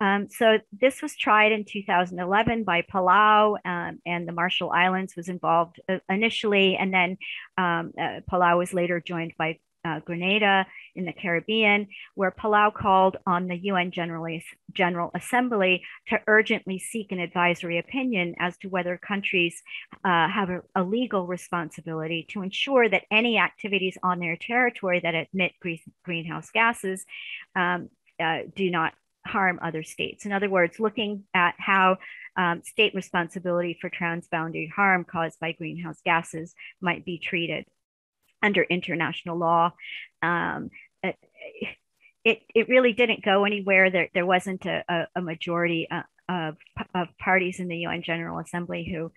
Um, so this was tried in 2011 by Palau um, and the Marshall Islands was involved uh, initially, and then um, uh, Palau was later joined by uh, Grenada in the Caribbean, where Palau called on the UN General, General Assembly to urgently seek an advisory opinion as to whether countries uh, have a, a, legal responsibility to ensure that any activities on their territory that emit greenhouse gases um, uh, do not harm other states. In other words, looking at how um, state responsibility for transboundary harm caused by greenhouse gases might be treated under international law. Um, it, it really didn't go anywhere. There, there wasn't a, a, a majority uh, of, of parties in the UN General Assembly who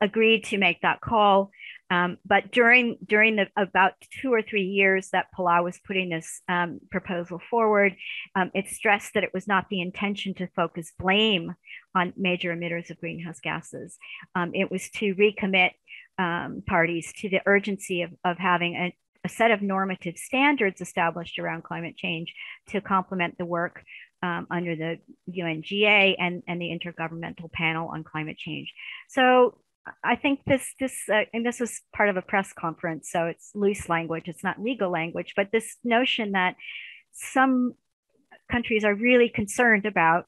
agreed to make that call. Um, but during during the about two or three years that Palau was putting this um, proposal forward, um, it stressed that it was not the intention to focus blame on major emitters of greenhouse gases. Um, it was to recommit um, parties to the urgency of, of having a, a, set of normative standards established around climate change to complement the work um, under the UNGA and, and the Intergovernmental Panel on Climate Change. So I think this this uh, and this was part of a press conference, so it's loose language. It's not legal language, but this notion that some countries are really concerned about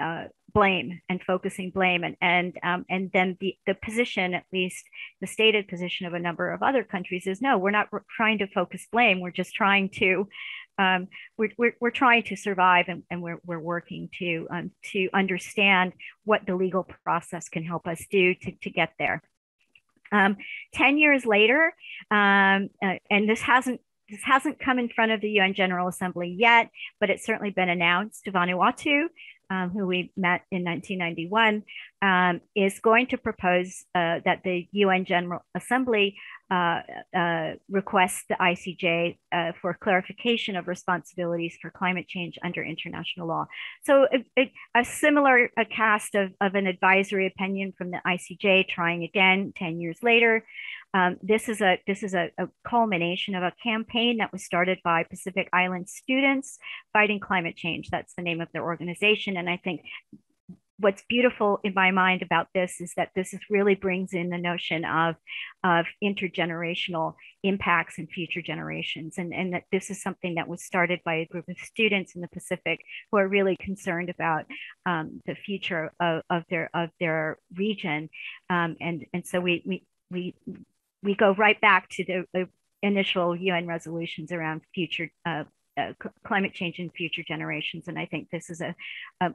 uh, blame and focusing blame and and um, and then the the position at least the stated position of a number of other countries is no we're not trying to focus blame we're just trying to um, we're, we're, we're trying to survive and, and we're, we're working to um, to understand what the legal process can help us do to, to get there um, 10 years later um, uh, and this hasn't this hasn't come in front of the UN General Assembly yet, but it's certainly been announced. Vanuatu um, who we met in 1991, um, is going to propose uh, that the UN General Assembly uh, uh, request the ICJ uh, for clarification of responsibilities for climate change under international law. So a, similar a cast of, of an advisory opinion from the ICJ trying again 10 years later. Um, this is a this is a, a, culmination of a campaign that was started by Pacific Island students fighting climate change. That's the name of their organization, and I think what's beautiful in my mind about this is that this is really brings in the notion of, of intergenerational impacts and future generations. And, and that this is something that was started by a group of students in the Pacific who are really concerned about um, the future of, of, their, of their region. Um, and, and so we, we, we, we go right back to the, the initial UN resolutions around future uh, uh, climate change in future generations. And I think this is a, a,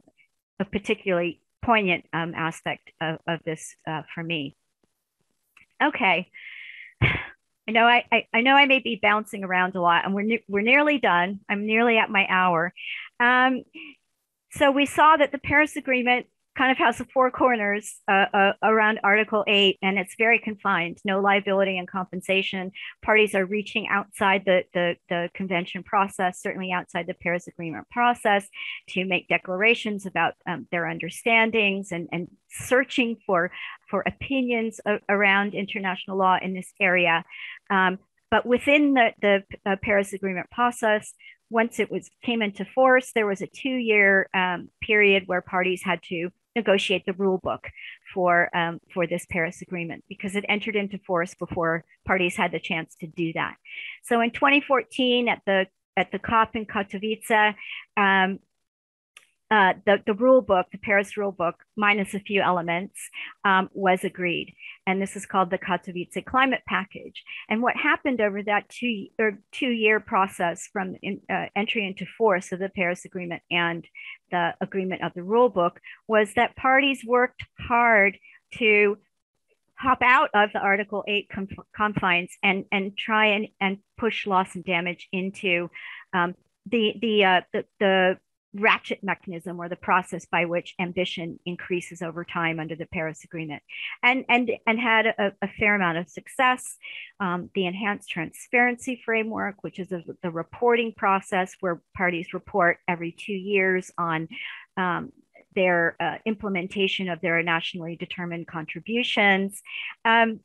a particularly poignant um, aspect of, of this uh, for me. Okay, I know I, I, I, know I may be bouncing around a lot, and we're ne- we're nearly done. I'm nearly at my hour. Um, so we saw that the Paris Agreement kind of has the four corners uh, uh, around Article 8, and it's very confined no liability and compensation. Parties are reaching outside the, the, the, convention process, certainly outside the Paris Agreement process, to make declarations about um, their understandings and, and searching for, for opinions around international law in this area. Um, but within the, the uh, Paris Agreement process, once it was came into force, there was a two-year um, period where parties had to negotiate the rule book for um, for this Paris Agreement because it entered into force before parties had the chance to do that. So in 2014, at the at the COP in Katowice, um, uh, the, the rule book, the Paris rule book, minus a few elements, um, was agreed. And this is called the Katowice Climate Package. And what happened over that two, or two year process from in, uh, entry into force of the Paris Agreement and the agreement of the rule book was that parties worked hard to hop out of the Article 8 confines and, and try and, and push loss and damage into um, the, the, uh, the, the ratchet mechanism or the process by which ambition increases over time under the Paris Agreement, and and and had a, a fair amount of success. Um, the enhanced transparency framework, which is a, the reporting process where parties report every two years on. Um, their uh, implementation of their nationally determined contributions. Um,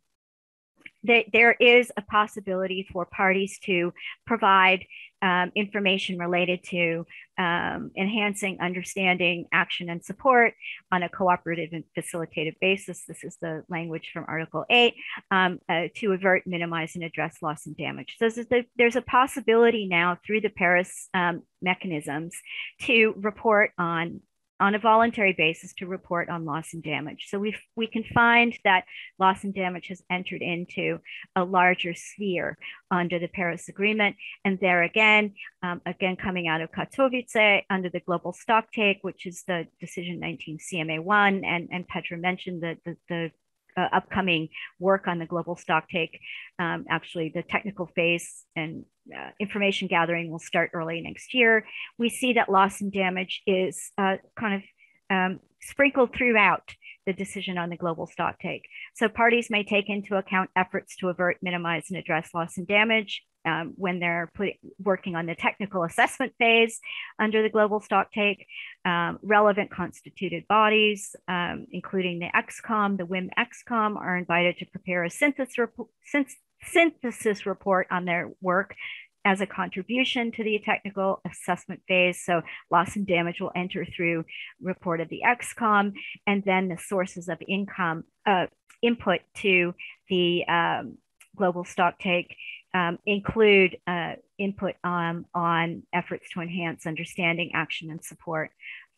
there is a possibility for parties to provide um, information related to um, enhancing understanding, action, and support on a cooperative and facilitative basis. This is the language from Article 8 um, uh, to avert, minimize, and address loss and damage. So the, there's a possibility now through the Paris um, mechanisms to report on on a voluntary basis to report on loss and damage. So we we can find that loss and damage has entered into a larger sphere under the Paris Agreement. And there again, um, again coming out of Katowice under the global stocktake, which is the decision 19 CMA1, and, and Petra mentioned the, the, the uh, upcoming work on the global stocktake. Um, actually, the technical phase and uh, information gathering will start early next year. We see that loss and damage is uh, kind of um, sprinkled throughout the decision on the global stocktake. So parties may take into account efforts to avert, minimize, and address loss and damage um, when they're put, working on the technical assessment phase under the global stocktake. Um, relevant constituted bodies, um, including the ExCom, the WIM ExCom, are invited to prepare a synthesis, synthesis report on their work as a contribution to the technical assessment phase. So loss and damage will enter through report of the ExCom, and then the sources of income uh, input to the um, global stocktake um, include uh, input on, on efforts to enhance understanding, action, and support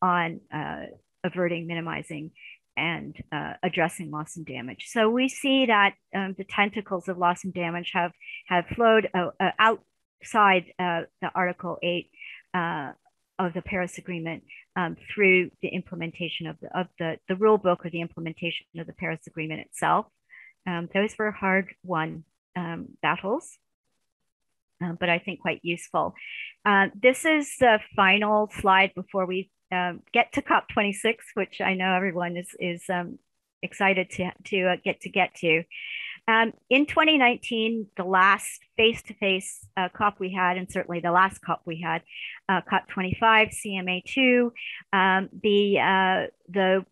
on uh, averting, minimizing, and uh, addressing loss and damage. So we see that um, the tentacles of loss and damage have have flowed uh, uh, outside uh, the Article Eight of the Paris Agreement um, through the implementation of the of the the rule book or the implementation of the Paris Agreement itself. Um, those were hard won um, battles, uh, but I think quite useful. Uh, this is the final slide before we um, get to COP26, which I know everyone is, is um, excited to, to uh, get to get to. Um, in 2019, the last face-to-face uh, COP we had, and certainly the last COP we had, uh, COP25, CMA2, um, the, the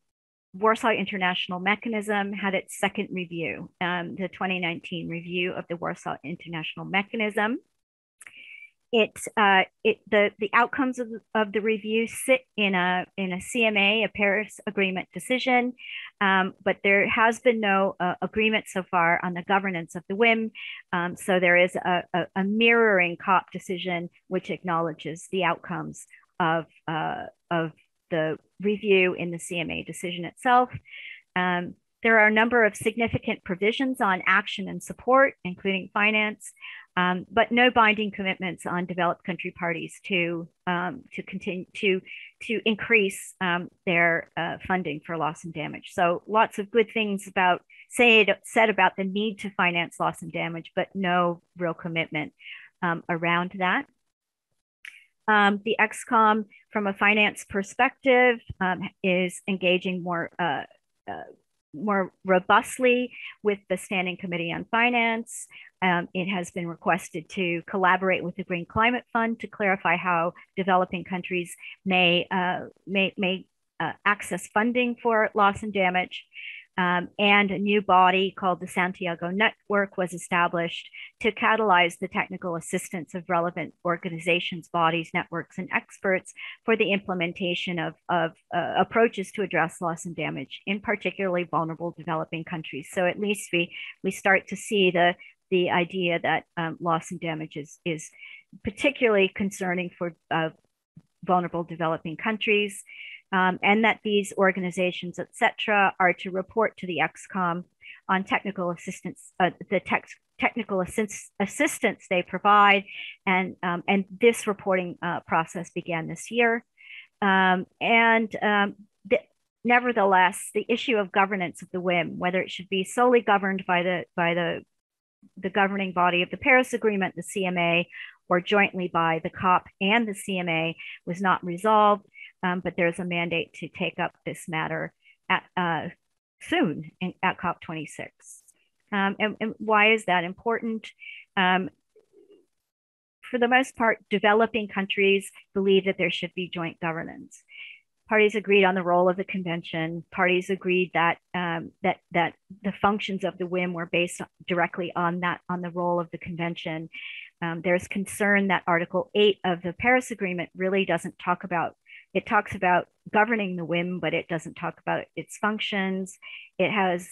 Warsaw International Mechanism had its second review, um, the 2019 review of the Warsaw International Mechanism. It, uh, it the, the outcomes of, of the review sit in a, in a CMA, a Paris Agreement decision, um, but there has been no uh, agreement so far on the governance of the WIM. Um, so there is a, a, a, mirroring COP decision which acknowledges the outcomes of, uh, of the review in the CMA decision itself. Um, there are a number of significant provisions on action and support, including finance, um, but no binding commitments on developed country parties to um, to continue to to increase um, their uh, funding for loss and damage. So lots of good things about said, said about the need to finance loss and damage, but no real commitment um, around that. Um, the ExCom, from a finance perspective, um, is engaging more uh, uh, more robustly with the Standing Committee on Finance. Um, it has been requested to collaborate with the Green Climate Fund to clarify how developing countries may uh, may may uh, access funding for loss and damage. Um, and a new body called the Santiago Network was established to catalyze the technical assistance of relevant organizations, bodies, networks, and experts for the implementation of, of uh, approaches to address loss and damage in particularly vulnerable developing countries. So at least we, we start to see the, the idea that um, loss and damage is, is particularly concerning for uh, vulnerable developing countries um, and that these organizations, et cetera, are to report to the ExCom on technical assistance, uh, the technical assist- assistance they provide. And, um, and this reporting uh, process began this year. Um, and um, the, nevertheless, the issue of governance of the WIM, whether it should be solely governed by the, by the, the governing body of the Paris Agreement, the CMA, or jointly by the COP and the CMA, was not resolved um, but there's a mandate to take up this matter at, uh, soon in, at COP26. Um, and, and, why is that important? Um, for the most part, developing countries believe that there should be joint governance. Parties agreed on the role of the convention. Parties agreed that um, that that the functions of the WIM were based directly on that on the role of the convention. Um, there's concern that Article 8 of the Paris Agreement really doesn't talk about it talks about governing the WIM, but it doesn't talk about its functions. It has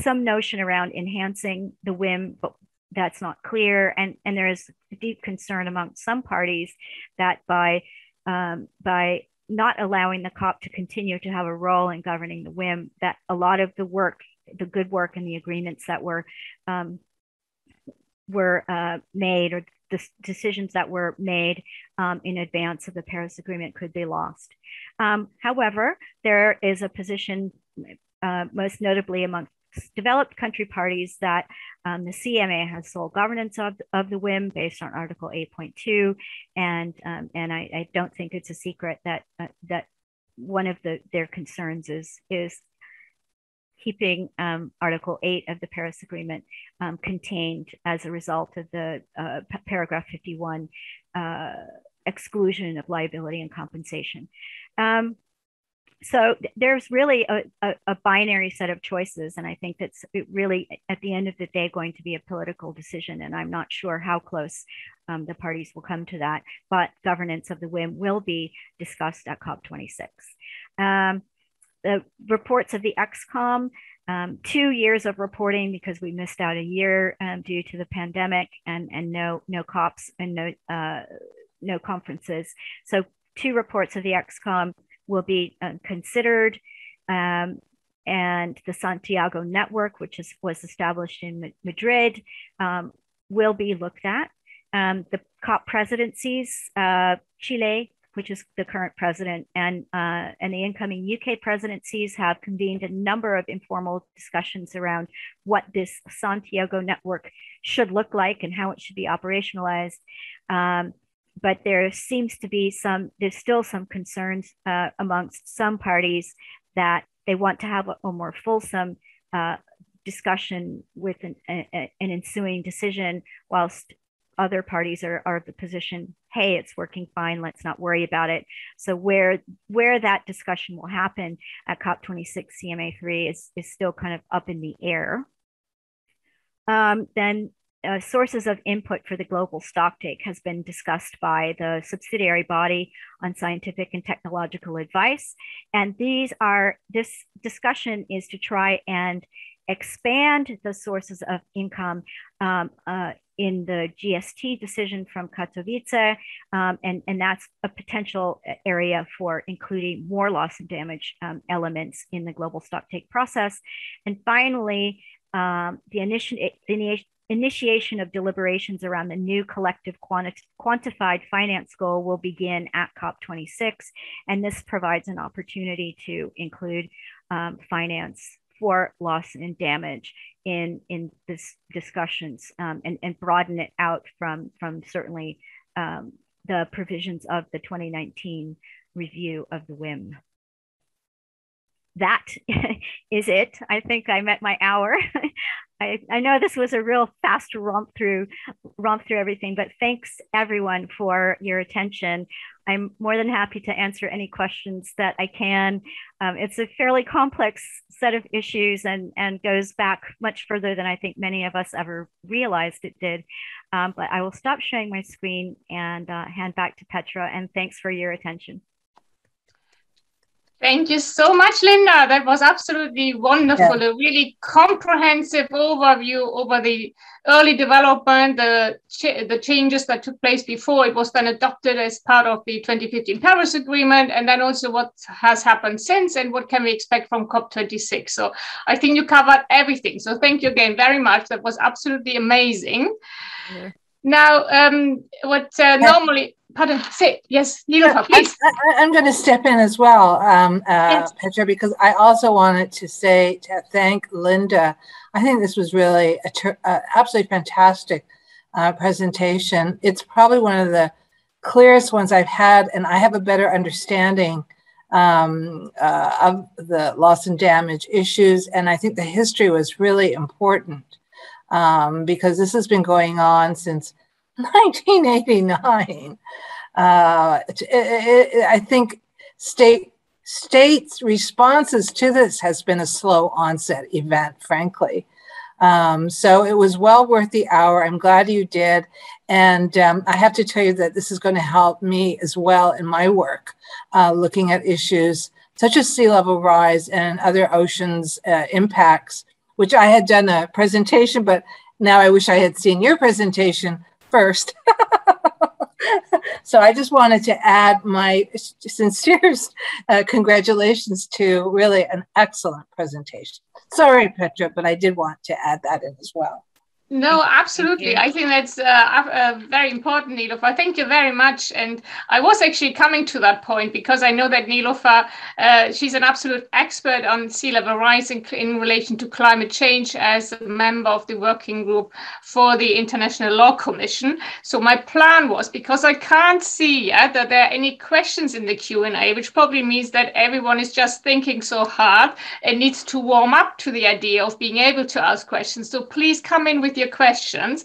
some notion around enhancing the WIM, but that's not clear. And, and there is deep concern among some parties that by, um, by not allowing the COP to continue to have a role in governing the WIM, that a lot of the work, the good work and the agreements that were um, were uh, made or the decisions that were made um, in advance of the Paris Agreement could be lost. Um, however, there is a position, uh, most notably among developed country parties, that um, the CMA has sole governance of, of the WIM based on Article 8.2, and um, and I, I, don't think it's a secret that uh, that one of the their concerns is is keeping um, Article 8 of the Paris Agreement um, contained as a result of the uh, paragraph 51 uh, exclusion of liability and compensation. Um, so there's really a, a, a, binary set of choices. And I think that's really, at the end of the day, going to be a political decision. And I'm not sure how close um, the parties will come to that, but governance of the WIM will be discussed at COP26. The reports of the ExCom, um, two years of reporting because we missed out a year um, due to the pandemic and, and no, no COPs and no, uh, no conferences. So two reports of the ExCom will be uh, considered. Um, and the Santiago Network, which is, was established in Madrid, um, will be looked at. Um, the COP presidencies, uh, Chile, which is the current president, and, uh, and the incoming UK presidencies have convened a number of informal discussions around what this Santiago network should look like and how it should be operationalized. Um, but there seems to be some, there's still some concerns uh, amongst some parties that they want to have a, a more fulsome uh, discussion with an, a, an ensuing decision whilst other parties are, are of the position hey it's working fine let's not worry about it. So where where that discussion will happen at cop26 cma3 is, is still kind of up in the air. Um, then uh, sources of input for the global stocktake has been discussed by the subsidiary body on scientific and technological advice. And these are this discussion is to try and expand the sources of income um, uh, in the GST decision from Katowice, um, and, and that's a potential area for including more loss and damage um, elements in the global stocktake process. And finally, um, the, initi initiation of deliberations around the new collective quanti quantified finance goal will begin at COP26, and this provides an opportunity to include um, finance for loss and damage in in this discussions um, and, and broaden it out from from certainly um, the provisions of the 2019 review of the WIM. That [laughs] is it. I think I met my hour. [laughs] I, I know this was a real fast romp through romp through everything, but thanks everyone for your attention. I'm more than happy to answer any questions that I can. Um, it's a fairly complex set of issues and, and goes back much further than I think many of us ever realized it did. Um, but I will stop sharing my screen and uh, hand back to Petra. And thanks for your attention. Thank you so much, Linda. That was absolutely wonderful. Yeah. A really comprehensive overview over the early development, the, ch- the changes that took place before it was then adopted as part of the 2015 Paris Agreement, and then also what has happened since and what can we expect from COP26. So I think you covered everything. So thank you again very much. That was absolutely amazing. Yeah. Now, um, what uh, normally pardon, say yes, Nilufer, please. I, am going to step in as well, um, uh, yes. Petra, because I also wanted to say to thank Linda. I think this was really a uh, absolutely fantastic uh, presentation. It's probably one of the clearest ones I've had, and I have a better understanding um, uh, of the loss and damage issues. And I think the history was really important um, because this has been going on since [laughs] 1989. Uh, it, it, I think state states' responses to this has been a slow onset event, frankly. Um, so it was well worth the hour. I'm glad you did. And um, I have to tell you that this is going to help me as well in my work, uh, looking at issues such as sea level rise and other oceans uh, impacts, which I had done a presentation, but now I wish I had seen your presentation first. [laughs] so I just wanted to add my sincerest uh, congratulations to really an excellent presentation. Sorry, Petra, but I did want to add that in as well. No, absolutely. I think that's uh, uh, very important, Nilufer. Thank you very much. And I was actually coming to that point because I know that Nilufer, uh, she's an absolute expert on sea level rise in, in, relation to climate change as a member of the working group for the International Law Commission. So my plan was, because I can't see yet that there are any questions in the Q&A, which probably means that everyone is just thinking so hard and needs to warm up to the idea of being able to ask questions. So please come in with your questions.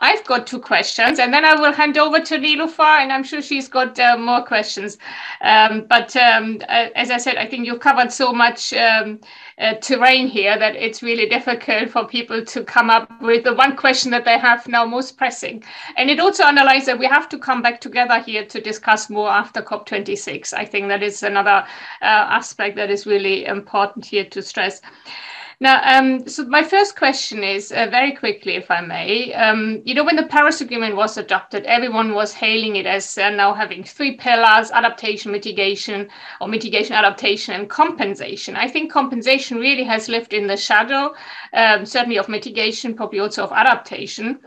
I've got two questions, and then I will hand over to Nilufer, and I'm sure she's got uh, more questions. Um, but um, uh, as I said, I think you've covered so much um, uh, terrain here that it's really difficult for people to come up with the one question that they have now most pressing. And it also underlines that we have to come back together here to discuss more after COP26. I think that is another uh, aspect that is really important here to stress. Now, um, so my first question is uh, very quickly, if I may. Um, you know, when the Paris Agreement was adopted, everyone was hailing it as uh, now having three pillars adaptation, mitigation, or mitigation, adaptation, and compensation. I think compensation really has lived in the shadow, um, certainly of mitigation, probably also of adaptation.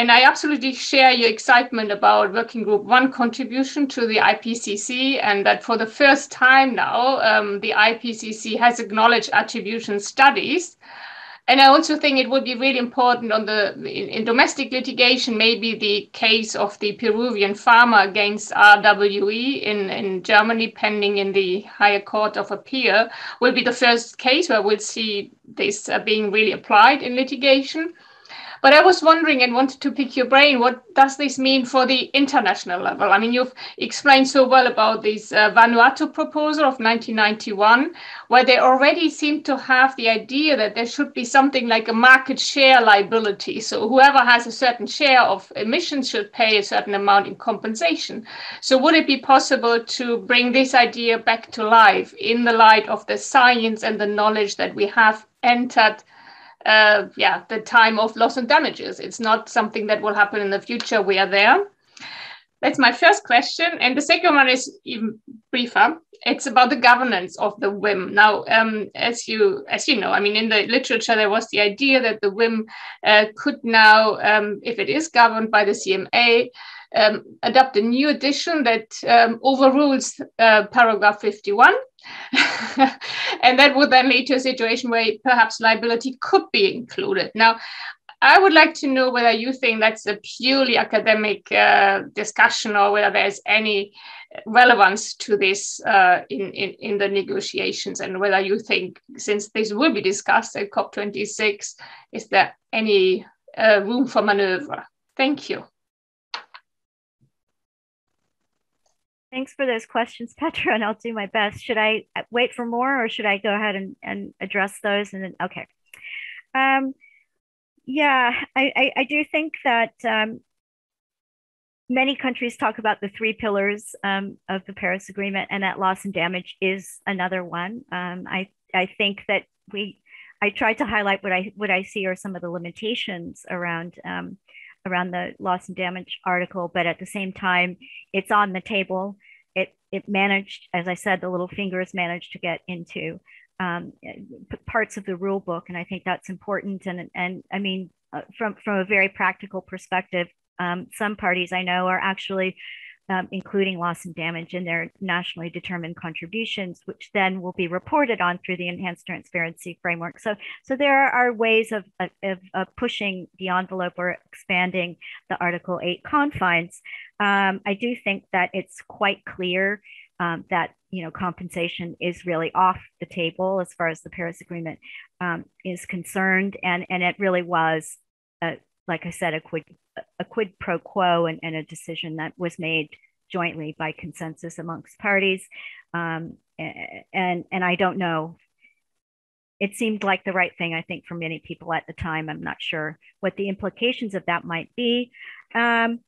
And I absolutely share your excitement about Working Group One contribution to the IPCC, and that for the first time now, um, the IPCC has acknowledged attribution studies. And I also think it would be really important on the in, in, domestic litigation, maybe the case of the Peruvian farmer against RWE in, in Germany, pending in the higher court of appeal, will be the first case where we'll see this uh, being really applied in litigation. But I was wondering and wanted to pick your brain. What does this mean for the international level? I mean, you've explained so well about this uh, Vanuatu proposal of 1991, where they already seem to have the idea that there should be something like a market share liability. So whoever has a certain share of emissions should pay a certain amount in compensation. So would it be possible to bring this idea back to life in the light of the science and the knowledge that we have entered? Uh, yeah, the time of loss and damages. It's not something that will happen in the future. We are there. That's my first question. And the second one is even briefer. It's about the governance of the WIM. Now, um, as you as you know, I mean, in the literature, there was the idea that the WIM uh, could now, um, if it is governed by the CMA, um, adopt a new edition that um, overrules uh, paragraph 51. [laughs] and that would then lead to a situation where perhaps liability could be included. Now, I would like to know whether you think that's a purely academic uh, discussion or whether there's any relevance to this uh, in, in, in the negotiations and whether you think, since this will be discussed at COP26, is there any uh, room for maneuver? Thank you. Thanks for those questions, [laughs] Petra, and I'll do my best. Should I wait for more or should I go ahead and, and address those? And then, okay. Um, yeah, I, I, I do think that um, many countries talk about the three pillars um, of the Paris Agreement, and that loss and damage is another one. Um, I I think that we I tried to highlight what I what I see are some of the limitations around um, around the loss and damage article, but at the same time, it's on the table. It it managed, as I said, the little fingers managed to get into um, parts of the rule book, and I think that's important. And and I mean, uh, from from a very practical perspective, um, some parties I know are actually um, including loss and damage in their nationally determined contributions, which then will be reported on through the enhanced transparency framework. So, so there are ways of, of, of pushing the envelope or expanding the Article 8 confines. Um, I do think that it's quite clear um, that you know compensation is really off the table as far as the Paris Agreement um, is concerned, and and it really was, uh, like I said, a quid a quid pro quo and, and, a decision that was made jointly by consensus amongst parties. Um, and and I don't know. It seemed like the right thing, I think, for many people at the time. I'm not sure what the implications of that might be. Um,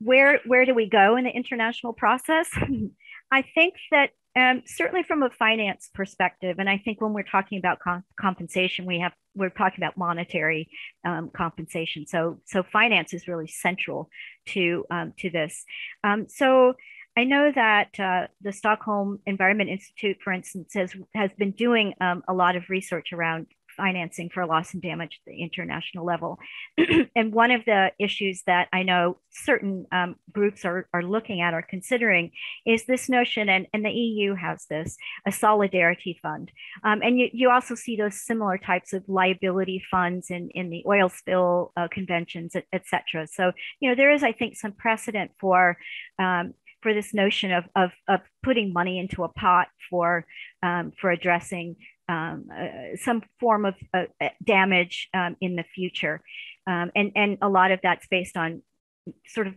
where where do we go in the international process? [laughs] I think that um, certainly from a finance perspective, and I think when we're talking about com- compensation, we have we're talking about monetary um, compensation. So so finance is really central to um, to this. Um, so I know that uh, the Stockholm Environment Institute, for instance, has has been doing um, a lot of research around financing for loss and damage at the international level. [clears throat] and one of the issues that I know certain um, groups are, are looking at or considering is this notion, and, and the EU has this, a solidarity fund. Um, and you, you also see those similar types of liability funds in, in the oil spill uh, conventions, et, et, cetera. So, you know, there is, I think, some precedent for um, for this notion of, of, of putting money into a pot for um, for addressing um, uh, some form of uh, uh, damage um, in the future. Um, and, and a lot of that's based on sort of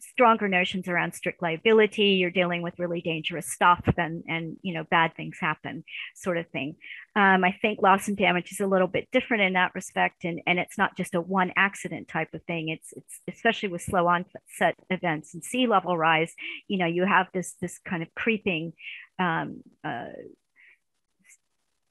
stronger notions around strict liability. You're dealing with really dangerous stuff and, and you know, bad things happen sort of thing. Um, I think loss and damage is a little bit different in that respect. And, and it's not just a one accident type of thing. It's, it's especially with slow onset events and sea level rise, you know, you have this, this kind of creeping um, uh,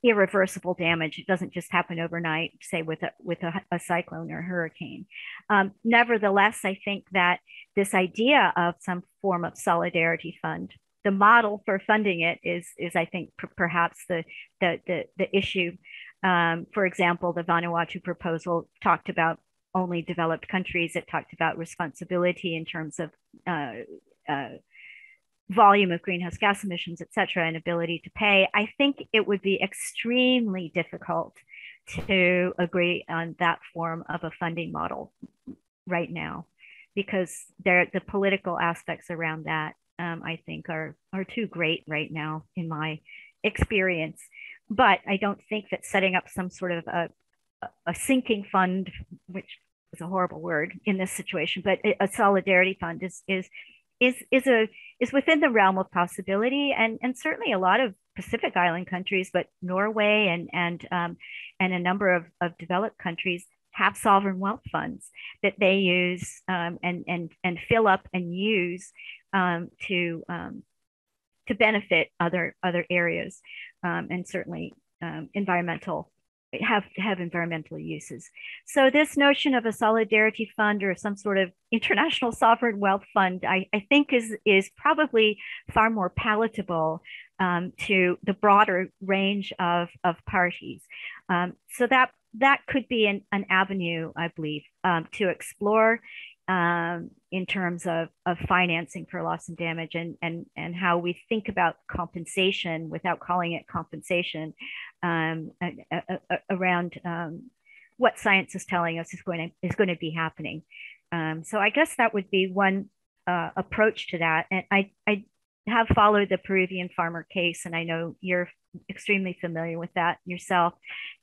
irreversible damage. It doesn't just happen overnight, say with a, with a, a cyclone or hurricane. Um, nevertheless, I think that this idea of some form of solidarity fund, the model for funding it is, is I think, perhaps the, the, the, the issue. Um, for example, the Vanuatu proposal talked about only developed countries. It talked about responsibility in terms of uh, uh, volume of greenhouse gas emissions, et cetera, and ability to pay, I think it would be extremely difficult to agree on that form of a funding model right now because there the political aspects around that um, I think are are too great right now in my experience. But I don't think that setting up some sort of a, a sinking fund, which is a horrible word in this situation, but a solidarity fund is is is is a is within the realm of possibility and and certainly a lot of pacific island countries but norway and and um, and a number of, of developed countries have sovereign wealth funds that they use um, and and and fill up and use um, to um, to benefit other other areas um, and certainly um, environmental have have environmental uses. So this notion of a solidarity fund or some sort of [laughs] international sovereign wealth fund, I, I think is is probably far more palatable um, to the broader range of, of parties. Um, so that that could be an, an avenue, I believe, um, to explore. Um, in terms of, of financing for loss and damage and, and, and how we think about compensation without calling it compensation um, around um, what science is telling us is going to, is going to be happening. Um, so I guess that would be one uh, approach to that. And I, I have followed the Peruvian farmer case, and I know you're extremely familiar with that yourself.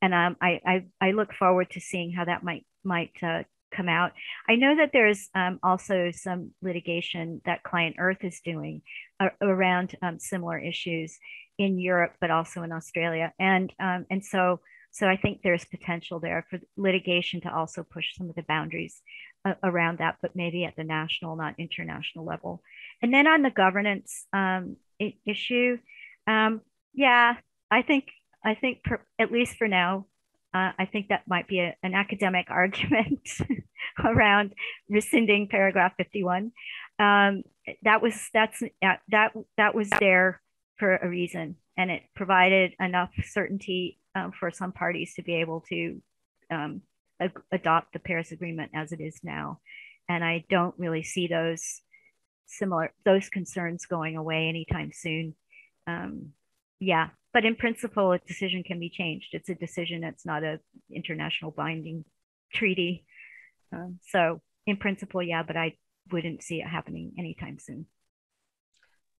And um, I, I, I, look forward to seeing how that might might uh, come out. I know that there's um, also some litigation that ClientEarth is doing uh, around um, similar issues in Europe, but also in Australia. And um, and so so I think there's potential there for litigation to also push some of the boundaries uh, around that, but maybe at the national, not international level. And then on the governance um, issue, um, yeah, I think I think per, at least for now, uh, I think that might be a, an academic [laughs] argument around rescinding paragraph 51. Um, that was that's that that was there for a reason, and it provided enough certainty um, for some parties to be able to um, adopt the Paris Agreement as it is now. And I don't really see those similar those concerns going away anytime soon. Um, yeah, but in principle, a decision can be changed. It's a decision. It's not a international binding treaty. Um, so in principle, yeah, but I wouldn't see it happening anytime soon.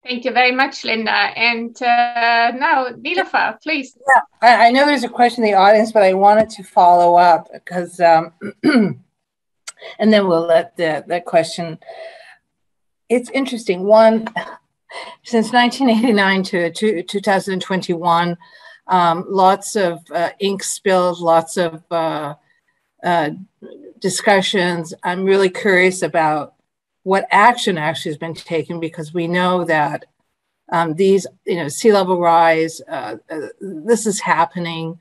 Thank you very much, Linda. And uh, now, Nilufer, please. Yeah, I, I, know there's a question in the audience, but I wanted to follow up because, um, [clears throat] and then we'll let the, that question. It's interesting. One, since 1989 to, to 2021, um, lots of uh, ink spills, lots of uh, uh, discussions. I'm really curious about what action actually has been taken because we know that um, these, you know, sea level rise, uh, uh, this is happening.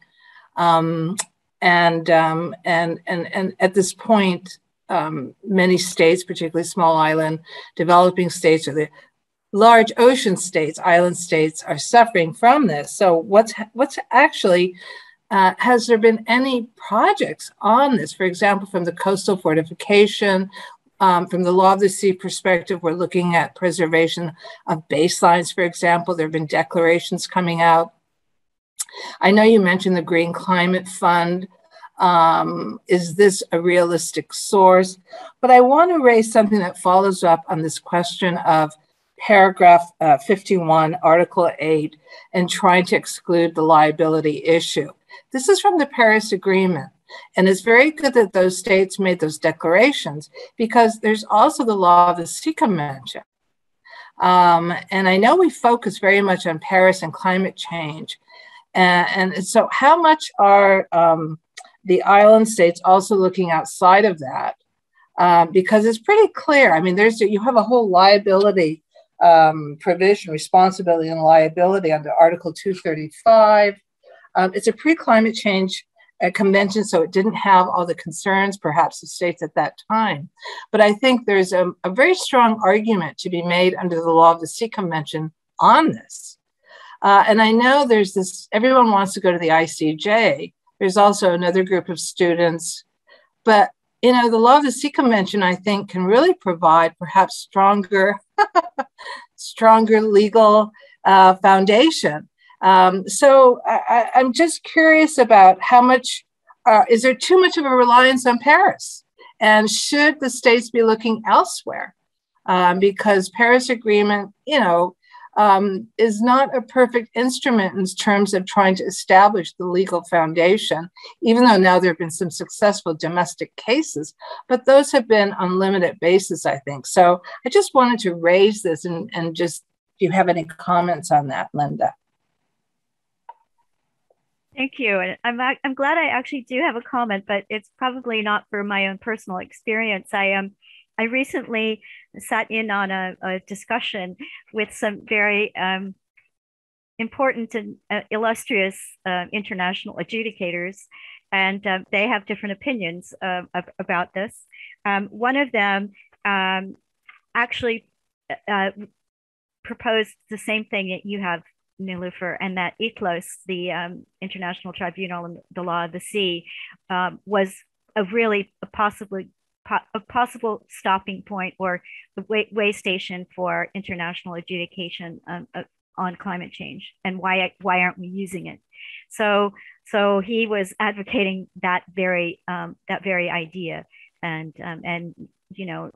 Um, and, um, and, and, and at this point, um, many states, particularly small island developing states or the large ocean states, island states, are suffering from this. So what's what's actually uh, has there been any projects on this? For example, from the coastal fortification um, from the law of the sea perspective, we're looking at preservation of baselines, for example. There have been declarations coming out. I know you mentioned the Green Climate Fund. Um, is this a realistic source? But I want to raise something that follows up on this question of paragraph uh, 51, Article 8, and trying to exclude the liability issue. This is from the Paris Agreement. And it's very good that those states made those declarations because there's also the law of the Sea Convention. Um, and I know we focus very much on Paris and climate change. And, and so, how much are um, the island states also looking outside of that? Um, because it's pretty clear. I mean, there's you have a whole liability um, provision, responsibility and liability under Article 235. Um, it's a pre-climate change a convention, so it didn't have all the concerns, perhaps, of states at that time. But I think there's a, a very strong argument to be made under the law of the Sea Convention on this. Uh, and I know there's this, everyone wants to go to the ICJ. There's also another group of students. But, you know, the law of the Sea Convention, I think, can really provide perhaps stronger, [laughs] stronger legal uh, foundation um, so I, am just curious about how much uh, is there too much of a reliance on Paris, and should the states be looking elsewhere? Um, because Paris Agreement, you know, um, is not a perfect instrument in terms of trying to establish the legal foundation, even though now there have been some successful domestic cases, but those have been on limited basis, I think. So I just wanted to raise this and, and just, if you have any comments on that, Linda. Thank you. And I'm, I'm glad I actually do have a comment, but it's probably not for my own personal experience. I um, I recently sat in on a, a discussion with some very um, important and uh, illustrious uh, international adjudicators, and um, they have different opinions uh, about this. Um, one of them um, actually uh, proposed the same thing that you have Nilufer, and that ITLOS, the um, International Tribunal on the Law of the Sea, um, was a really a possibly a possible stopping point or the way, way station for international adjudication um, uh, on climate change and why why aren't we using it? So so he was advocating that very um, that very idea and um, and you know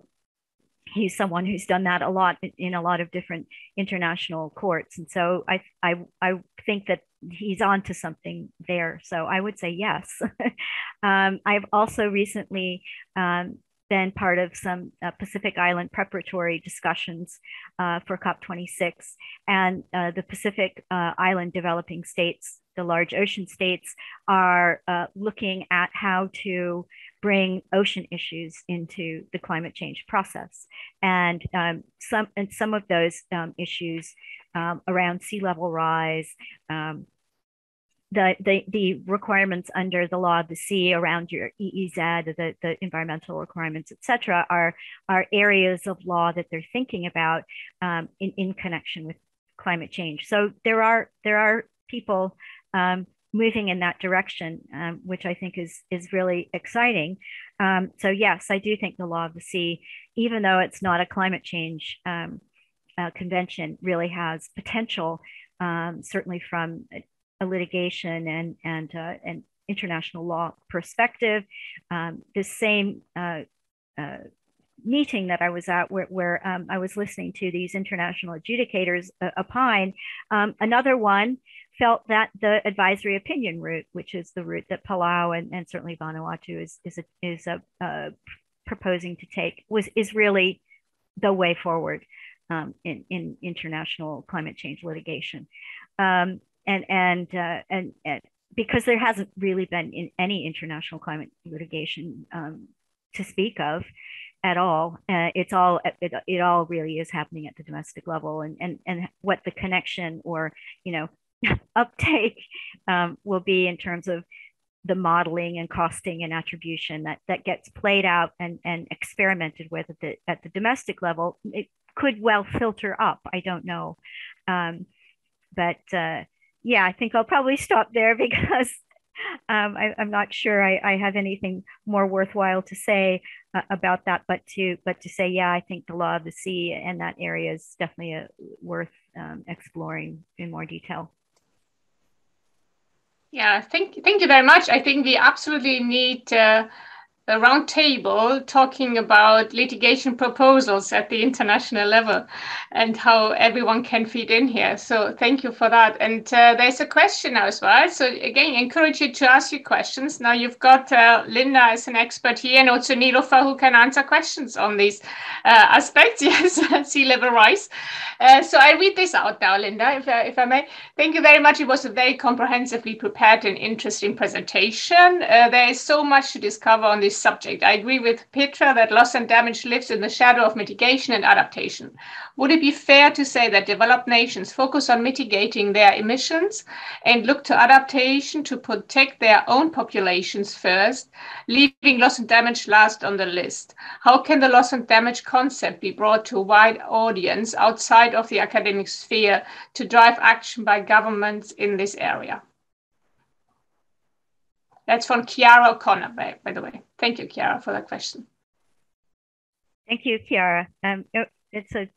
he's someone who's done that a lot in a lot of different international courts and so i i, I think that he's on to something there so i would say yes [laughs] um, i've also recently um, been part of some uh, Pacific Island preparatory discussions uh, for COP26. And uh, the Pacific uh, Island developing states, the large ocean states, are uh, looking at how to bring ocean issues into the climate change process. And um, some, and some of those um, issues um, around sea level rise, um, the, the, the requirements under the law of the sea around your EEZ, the, the environmental requirements, et cetera, are, are areas of law that they're thinking about um, in, in connection with climate change. So there are, there are people um, moving in that direction, um, which I think is, is really exciting. Um, so yes, I do think the law of the sea, even though it's not a climate change um, uh, convention, really has potential, um, certainly from a litigation and and uh, and international law perspective. Um, this same uh, uh, meeting that I was at, where, where um, I was listening to these international adjudicators uh, opine, another one felt that the advisory opinion route, which is the route that Palau and, and certainly Vanuatu is is a, is a, uh, proposing to take, was is really the way forward um, in in international climate change litigation. Um, and and uh, and, and because there hasn't really been in any international climate litigation um, to speak of at all. Uh, it's all it, it all really is happening at the domestic level, and and and what the connection or you know [laughs] uptake um, will be in terms of the modeling and costing and attribution that that gets played out and and experimented with at the at the domestic level. It could well filter up. I don't know, um, but. Uh, yeah, I think I'll probably stop there [laughs] because um, I, am not sure I, I, have anything more worthwhile to say uh, about that, but to but to say, yeah, I think the law of the sea and that area is definitely a, worth um, exploring in more detail. Yeah, thank thank you very much. I think we absolutely need. Uh, a roundtable talking about litigation proposals at the international level and how everyone can feed in here. So thank you for that. And uh, there's a question as well. So again, encourage you to ask your questions. Now you've got uh, Linda as an expert here and also Nilufer who can answer questions on these uh, aspects. [laughs] Yes, sea level rise. Uh, so I read this out now, Linda, if, uh, if I may. Thank you very much. It was a very comprehensively prepared and interesting presentation. Uh, there is so much to discover on this subject. I agree with Petra that loss and damage lives in the shadow of mitigation and adaptation. Would it be fair to say that developed nations focus on mitigating their emissions and look to adaptation to protect their own populations first, leaving loss and damage last on the list? How can the loss and damage concept be brought to a wide audience outside of the academic sphere to drive action by governments in this area? That's from Kiara O'Connor, by, by the way. Thank you, Kiara, for that question. Thank you, Kiara. Um, it, it's a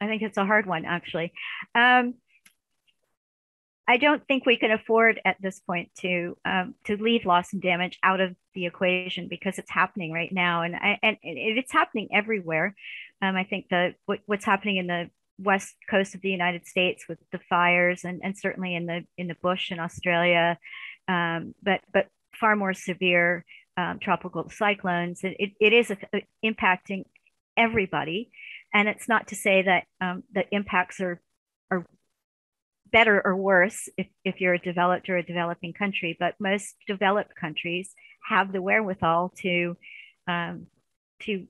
I think it's a hard one, actually. Um, I don't think we can afford at this point to um, to leave loss and damage out of the equation because it's happening right now, and I, and it's happening everywhere. Um, I think the what, what's happening in the west coast of the United States with the fires, and, and certainly in the in the bush in Australia, um, but but far more severe um, tropical cyclones. It, it, it is a, a, impacting everybody. And it's not to say that um, the impacts are, are better or worse if, if you're a developed or a developing country, but most developed countries have the wherewithal to, um, to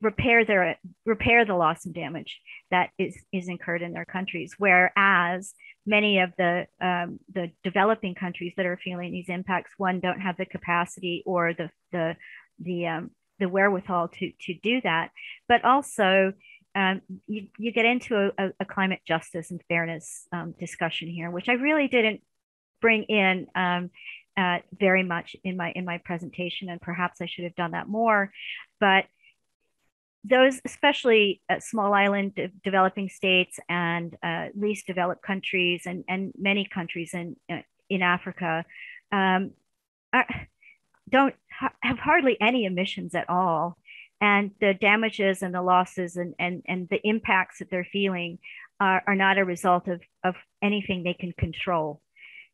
repair their repair the loss and damage that is is incurred in their countries whereas many of the um, the developing countries that are feeling these impacts one don't have the capacity or the the the um, the wherewithal to to do that but also um, you, you get into a, a, climate justice and fairness um, discussion here which i really didn't bring in um, uh, very much in my in my presentation, and perhaps I should have done that more. But those, especially uh, small island de- developing states and uh, least developed countries, and and many countries in uh, in Africa, um, are, don't ha- have hardly any emissions at all and the damages and the losses and, and, and the impacts that they're feeling are, are not a result of, of anything they can control.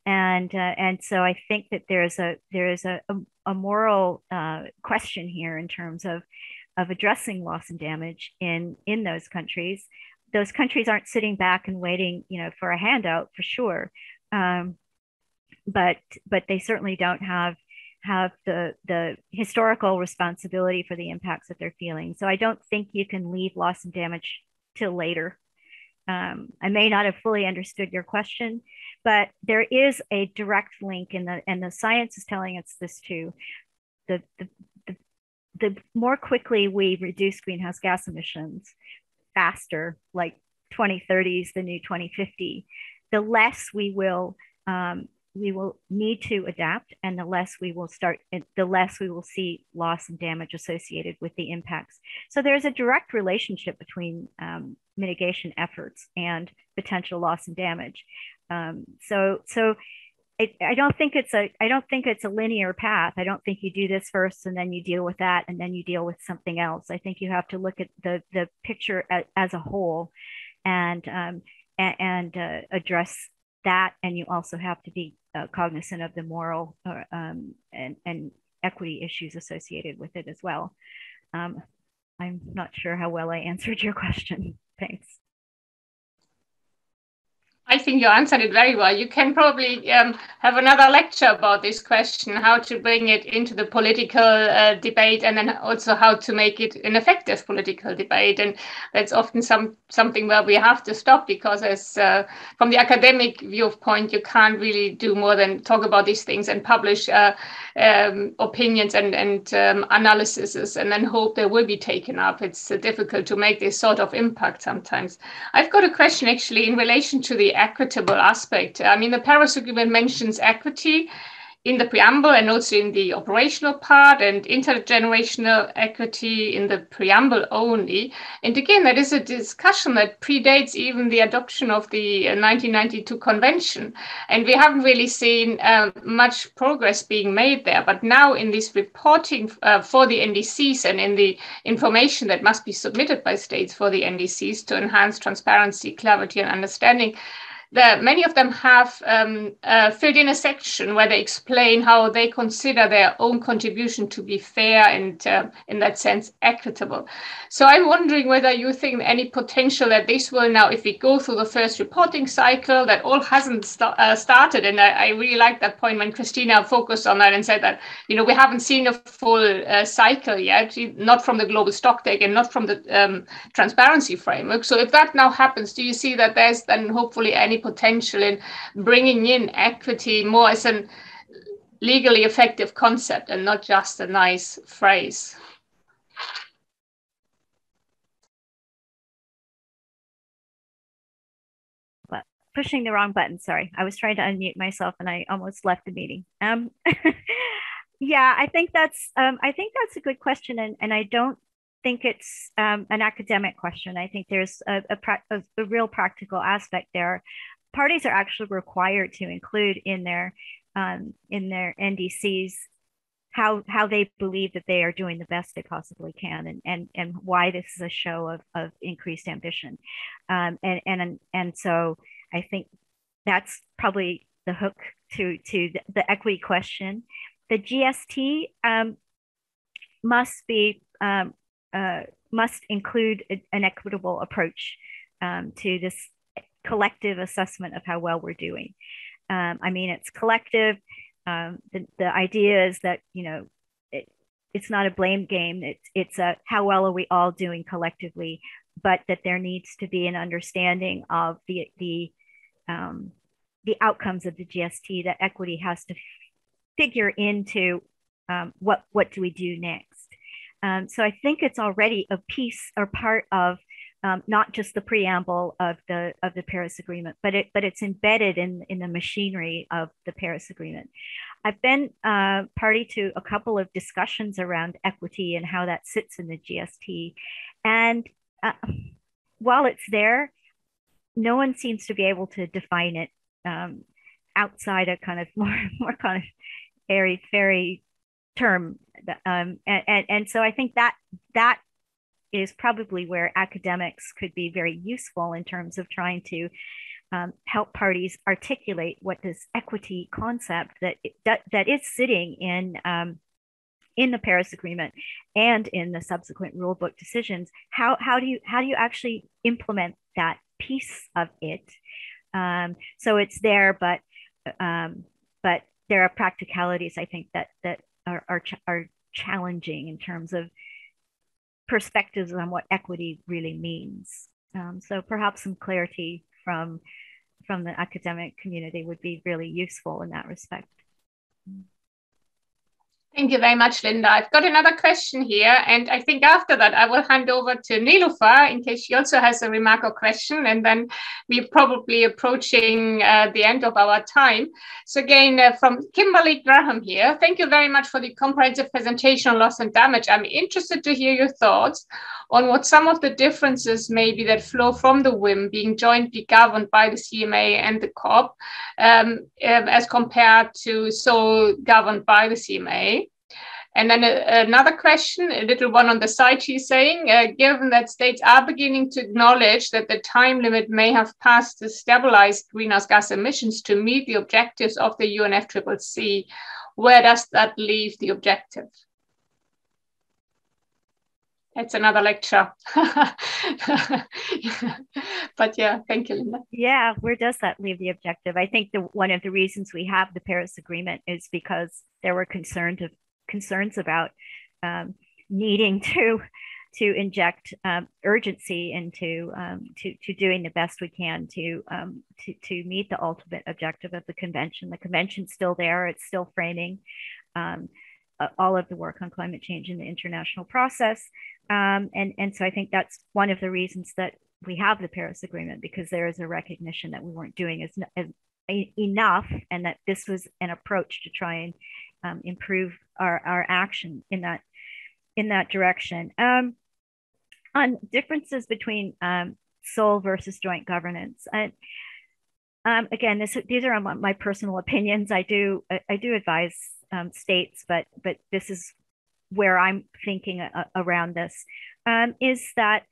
And, uh, and so I think that there's a, there's a, a, a moral uh, question here in terms of, of addressing loss and damage in, in those countries. Those countries aren't sitting back and waiting, you know, for a handout for sure. Um, but, but they certainly don't have have the the historical responsibility for the impacts that they're feeling. So I don't think you can leave loss and damage till later. Um, I may not have fully understood your question, but there is a direct link in the and the science is telling us this too. The the the, more quickly we reduce greenhouse gas emissions, faster, like 2030 is the new 2050, the less we will um, we will need to adapt and the less we will start the less we will see loss and damage associated with the impacts. So there's a direct relationship between um, mitigation efforts and potential loss and damage. Um, so so it, I don't think it's a I don't think it's a linear path. I don't think you do this first and then you deal with that and then you deal with something else. I think you have to look at the the picture as, as a whole, and um, and, and uh, address that. And you also have to be uh, cognizant of the moral um, and, and equity issues associated with it as well. Um, I'm not sure how well I [laughs] answered your question. Thanks. I think you answered it very well. You can probably um, have another lecture about this question, how to bring it into the political uh, debate, and then also how to make it an effective political debate. And that's often some something where we have to stop because, as uh, from the academic viewpoint, you can't really do more than talk about these things and publish uh, um, opinions and and um, analyses, and then hope they will be taken up. It's uh, difficult to make this sort of impact sometimes. I've got a question actually in relation to the equitable aspect. I mean, the Paris Agreement mentions equity in the preamble and also in the operational part and intergenerational equity in the preamble only. And again, that is a discussion that predates even the adoption of the 1992 convention. And we haven't really seen uh, much progress being made there. But now in this reporting uh, for the NDCs and in the information that must be submitted by states for the NDCs to enhance transparency, clarity, and understanding, the, many of them have um, uh, filled in a section where they explain how they consider their own contribution to be fair and, uh, in that sense, equitable. So I'm wondering whether you think any potential that this will now, if we go through the first reporting cycle, that all hasn't st uh, started. And I, I, really like that point when Christina focused on that and said that, you know, we haven't seen a full uh, cycle yet, not from the global stock take and not from the um, transparency framework. So if that now happens, do you see that there's then hopefully any potential in bringing in equity more as a legally effective concept and not just a nice phrase. Pushing the wrong button. Sorry, I was trying to unmute myself and I almost left the meeting. Um, [laughs] yeah, I think that's um, I think that's a good question, and and I don't think it's um, an academic question. I think there's a, a, a, a, real practical aspect there parties are actually required to include in their um, in their NDCs how how they believe that they are doing the best they possibly can and and and why this is a show of, of increased ambition. Um, and and and so I think that's probably the hook to to the, equity question. The GST um, must be um, uh, must include an equitable approach um, to this collective assessment of how well we're doing. Um, I mean, it's collective. Um, the, the idea is that, you know, it, it's not a blame game. It's, it's a how well are we all doing collectively, but that there needs to be an understanding of the, the, um, the outcomes of the GST that equity has to figure into um, what, what do we do next. Um, so I think it's already a piece or part of um, not just the preamble of the of the Paris Agreement, but it but it's embedded in in the machinery of the Paris Agreement. I've been uh, party to a couple of discussions around equity and how that sits in the GST. And uh, while it's there, no one seems to be able to define it um, outside a kind of [laughs] more, more kind of airy fairy term. Um, and, and, and so I think that that is probably where academics could be very useful in terms of trying to um, help parties articulate what this equity concept that that, that is sitting in um, in the Paris Agreement and in the subsequent rulebook decisions. How how do you how do you actually implement that piece of it? Um, so it's there, but um, but there are practicalities I think that that are are, ch- are challenging in terms of perspectives on what equity really means. Um, so perhaps some clarity from from the academic community would be really useful in that respect. Thank you very much, Linda. I've got another question here, and I think after that I will hand over to Nilufer in case she also has a remark or question, and then we're probably approaching uh, the end of our time. So again, uh, from Kimberly Graham here, thank you very much for the comprehensive presentation on loss and damage. I'm interested to hear your thoughts on what some of the differences maybe that flow from the WIM being jointly governed by the CMA and the COP um, um, as compared to so governed by the CMA. And then a, uh, another question, a little one on the side, she's saying, uh, given that states are beginning to acknowledge that the time limit may have passed to stabilize greenhouse gas emissions to meet the objectives of the UNFCCC, where does that leave the objective? it's another lecture. [laughs] but yeah, thank you, Linda. Yeah, where does that leave the objective? I think the one of the reasons we have the Paris Agreement is because there were concerns of concerns about um, needing [laughs] to to inject um, urgency into um, to, to doing the best we can to, um, to to meet the ultimate objective of the convention. The convention's still there; it's still framing um, all of the work on climate change in the international process. Um, and, and so I think that's one of the reasons that we have the Paris Agreement because there is a recognition that we weren't doing as, as enough and that this was an approach to try and um, improve our, our action in that in that direction. Um, on differences between um, sole versus joint governance. I, um, again, this, these are my, my, personal opinions. I do I, I do advise um, states, but but this is where I'm thinking uh, around this um, is that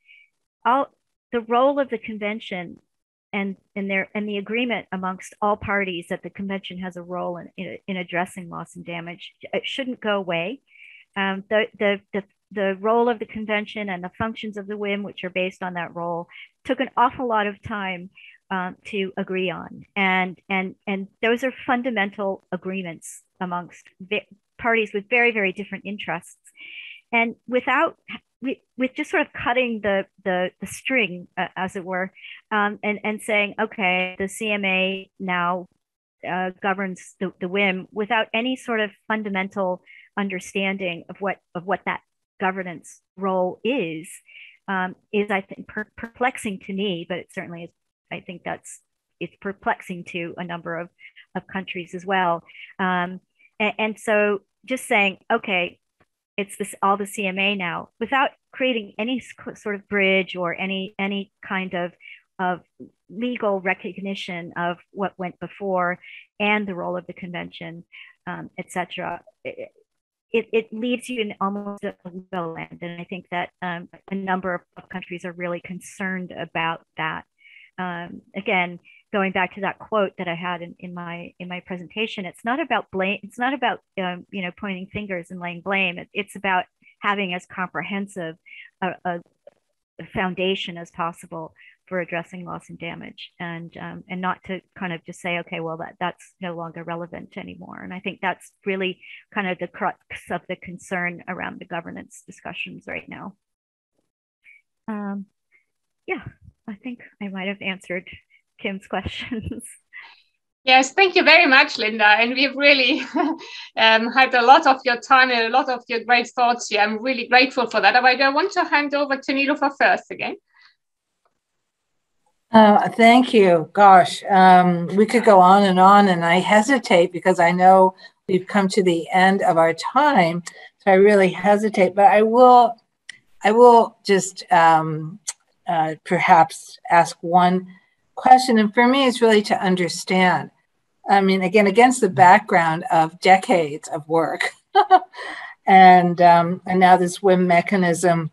all the role of the convention and and there and the agreement amongst all parties that the convention has a role in in, in addressing loss and damage it shouldn't go away. Um, the, the the the role of the convention and the functions of the WIM, which are based on that role, took an awful lot of time um, to agree on, and and and those are fundamental agreements amongst parties with very, very different interests. And without, with just sort of cutting the, the, the string, uh, as it were, um, and, and saying, okay, the CMA now uh, governs the, the WIM without any sort of fundamental understanding of what, of what that governance role is, um, is I think per- perplexing to me, but it certainly is, I think that's, it's perplexing to a number of, of countries as well. Um, and, and so just saying, okay, it's this all the CMA now, without creating any sort of bridge or any any kind of of legal recognition of what went before and the role of the convention, um, etc. It, it, it, leaves you in almost a limbo land, and I think that um, a number of countries are really concerned about that. Um, again, going back to that quote that I had in, in my in my presentation, it's not about blame. It's not about um, you know pointing fingers and laying blame. It, it's about having as comprehensive a, a, foundation as possible for addressing loss and damage, and um, and not to kind of just say, okay, well that that's no longer relevant anymore. And I think that's really kind of the crux of the concern around the governance discussions right now. Um, yeah, I think I might have answered Kim's questions. [laughs] Yes, thank you very much, Linda. And we've really [laughs] um, had a lot of your time and a lot of your great thoughts here. I'm really grateful for that. But I want to hand over to Nilufer first again. Uh, thank you. Gosh, um, we could go on and on, and I hesitate because I know we've come to the end of our time, so I really hesitate. But I will, I will just um, uh, perhaps ask one question, and for me, it's really to understand. I mean, again, against the background of decades of work, [laughs] and um, and now this WIM mechanism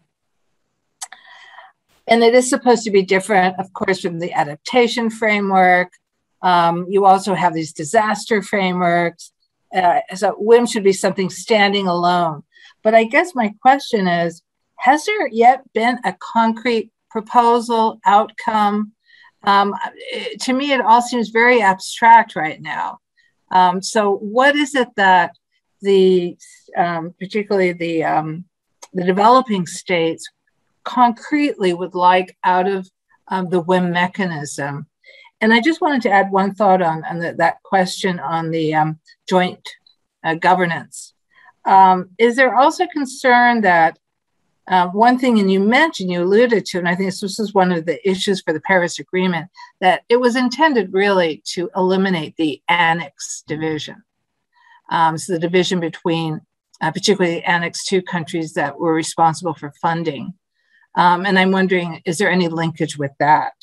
and it is supposed to be different, of course, from the adaptation framework. Um, you also have these disaster frameworks. Uh, so WIM should be something standing alone. But I guess my question is Has there yet been a concrete proposal, outcome? Um, it, to me, it all seems very abstract right now. Um, so, what is it that the, um, particularly the, um, the developing states, concretely would like out of um, the WIM mechanism. And I just wanted to add one thought on, on the, that question on the um, joint uh, governance. Um, is there also concern that uh, one thing, and you mentioned, you alluded to, and I think this, is one of the issues for the Paris Agreement, that it was intended really to eliminate the annex division. Um, so the division between uh, particularly Annex 2 countries that were responsible for funding um, and I'm wondering, is there any linkage with that,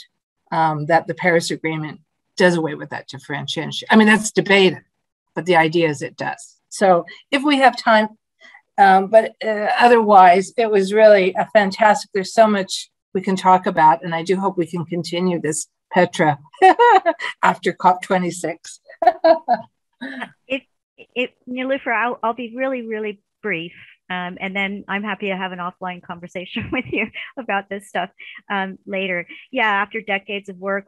um, that the Paris Agreement does away with that differentiation? I mean, that's debated, but the idea is it does. So if we have time, um, but uh, otherwise, it was really a fantastic. There's so much we can talk about, and I do hope we can continue this, Petra, [laughs] after COP26. if, if Nilufer, I'll, I'll be really, really brief. Um, and then I'm happy to have an offline conversation [laughs] with you about this stuff um, later. Yeah, after decades of work,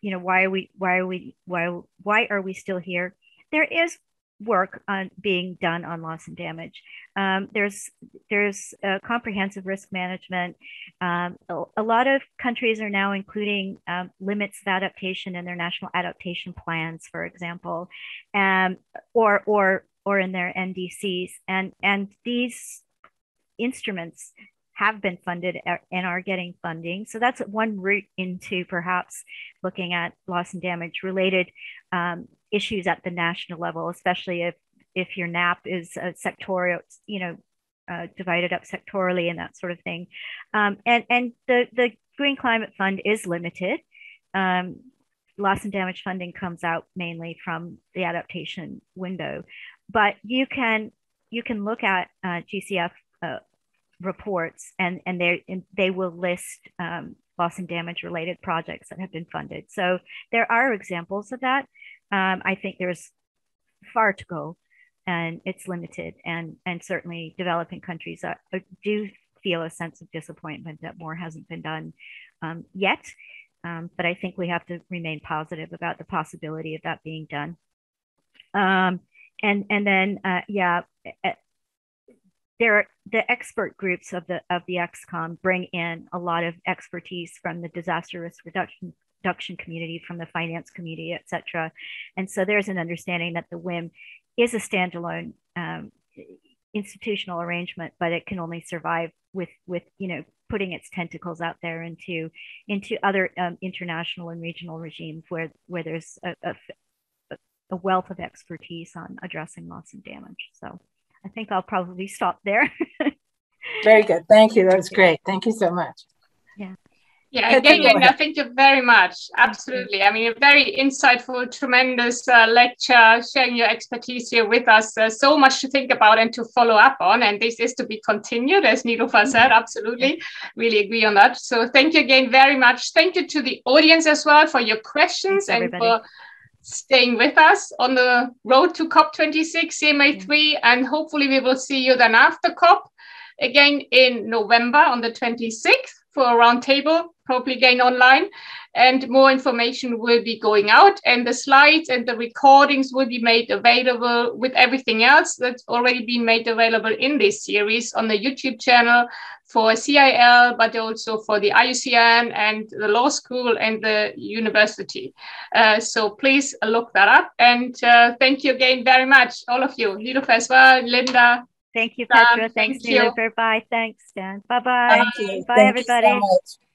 you know, why are we, why are we, why, why are we still here? There is work on being done on loss and damage. Um, there's there's comprehensive risk management. Um, a, lot of countries are now including um, limits of adaptation in their national adaptation plans, for example, um, or or or in their NDCs. And, and these instruments have been funded and are getting funding. So that's one route into perhaps looking at loss and damage related um, issues at the national level, especially if if your NAP is a sectorial, you know, uh, divided up sectorally and that sort of thing. Um, and and the the Green Climate Fund is limited. Um, loss and damage funding comes out mainly from the adaptation window, but you can you can look at uh, GCF uh, reports and and they they will list um, loss and damage related projects that have been funded. So there are examples of that. Um, I think there's far to go, and it's limited. And and certainly developing countries are, do feel a sense of disappointment that more hasn't been done um, yet. Um, but I think we have to remain positive about the possibility of that being done. Um, and and then uh, yeah, uh, there are the expert groups of the of the ExCom bring in a lot of expertise from the disaster risk reduction reduction community, from the finance community, et cetera. And so there's an understanding that the WIM is a standalone um, institutional arrangement, but it can only survive with with you know putting its tentacles out there into into other um, international and regional regimes where where there's a, a, a wealth of expertise on addressing loss and damage. So I think I'll probably stop there. [laughs] Very good. Thank you. That was great. Thank you so much. Yeah. Yeah, again, Linda, thank you very much. Absolutely. I mean, a very insightful, tremendous uh, lecture, sharing your expertise here with us. Uh, so much to think about and to follow up on. And this is to be continued, as Nilufer said. Absolutely. Really agree on that. So thank you again very much. Thank you to the audience as well for your questions Thanks, and for staying with us on the road to COP26, CMA3, and hopefully we will see you then after COP again in November on the 26th for a roundtable, probably again online. And more information will be going out, and the slides and the recordings will be made available with everything else that's already been made available in this series on the YouTube channel for CIL, but also for the IUCN and the law school and the university. Uh, so please look that up. And uh, thank you again very much, all of you, Nilufer as well, Linda. Thank you, um, Petra. Dan, Thanks, thank Nilufer. Bye. Thanks, Dan. Bye-bye. Bye, Thank everybody. So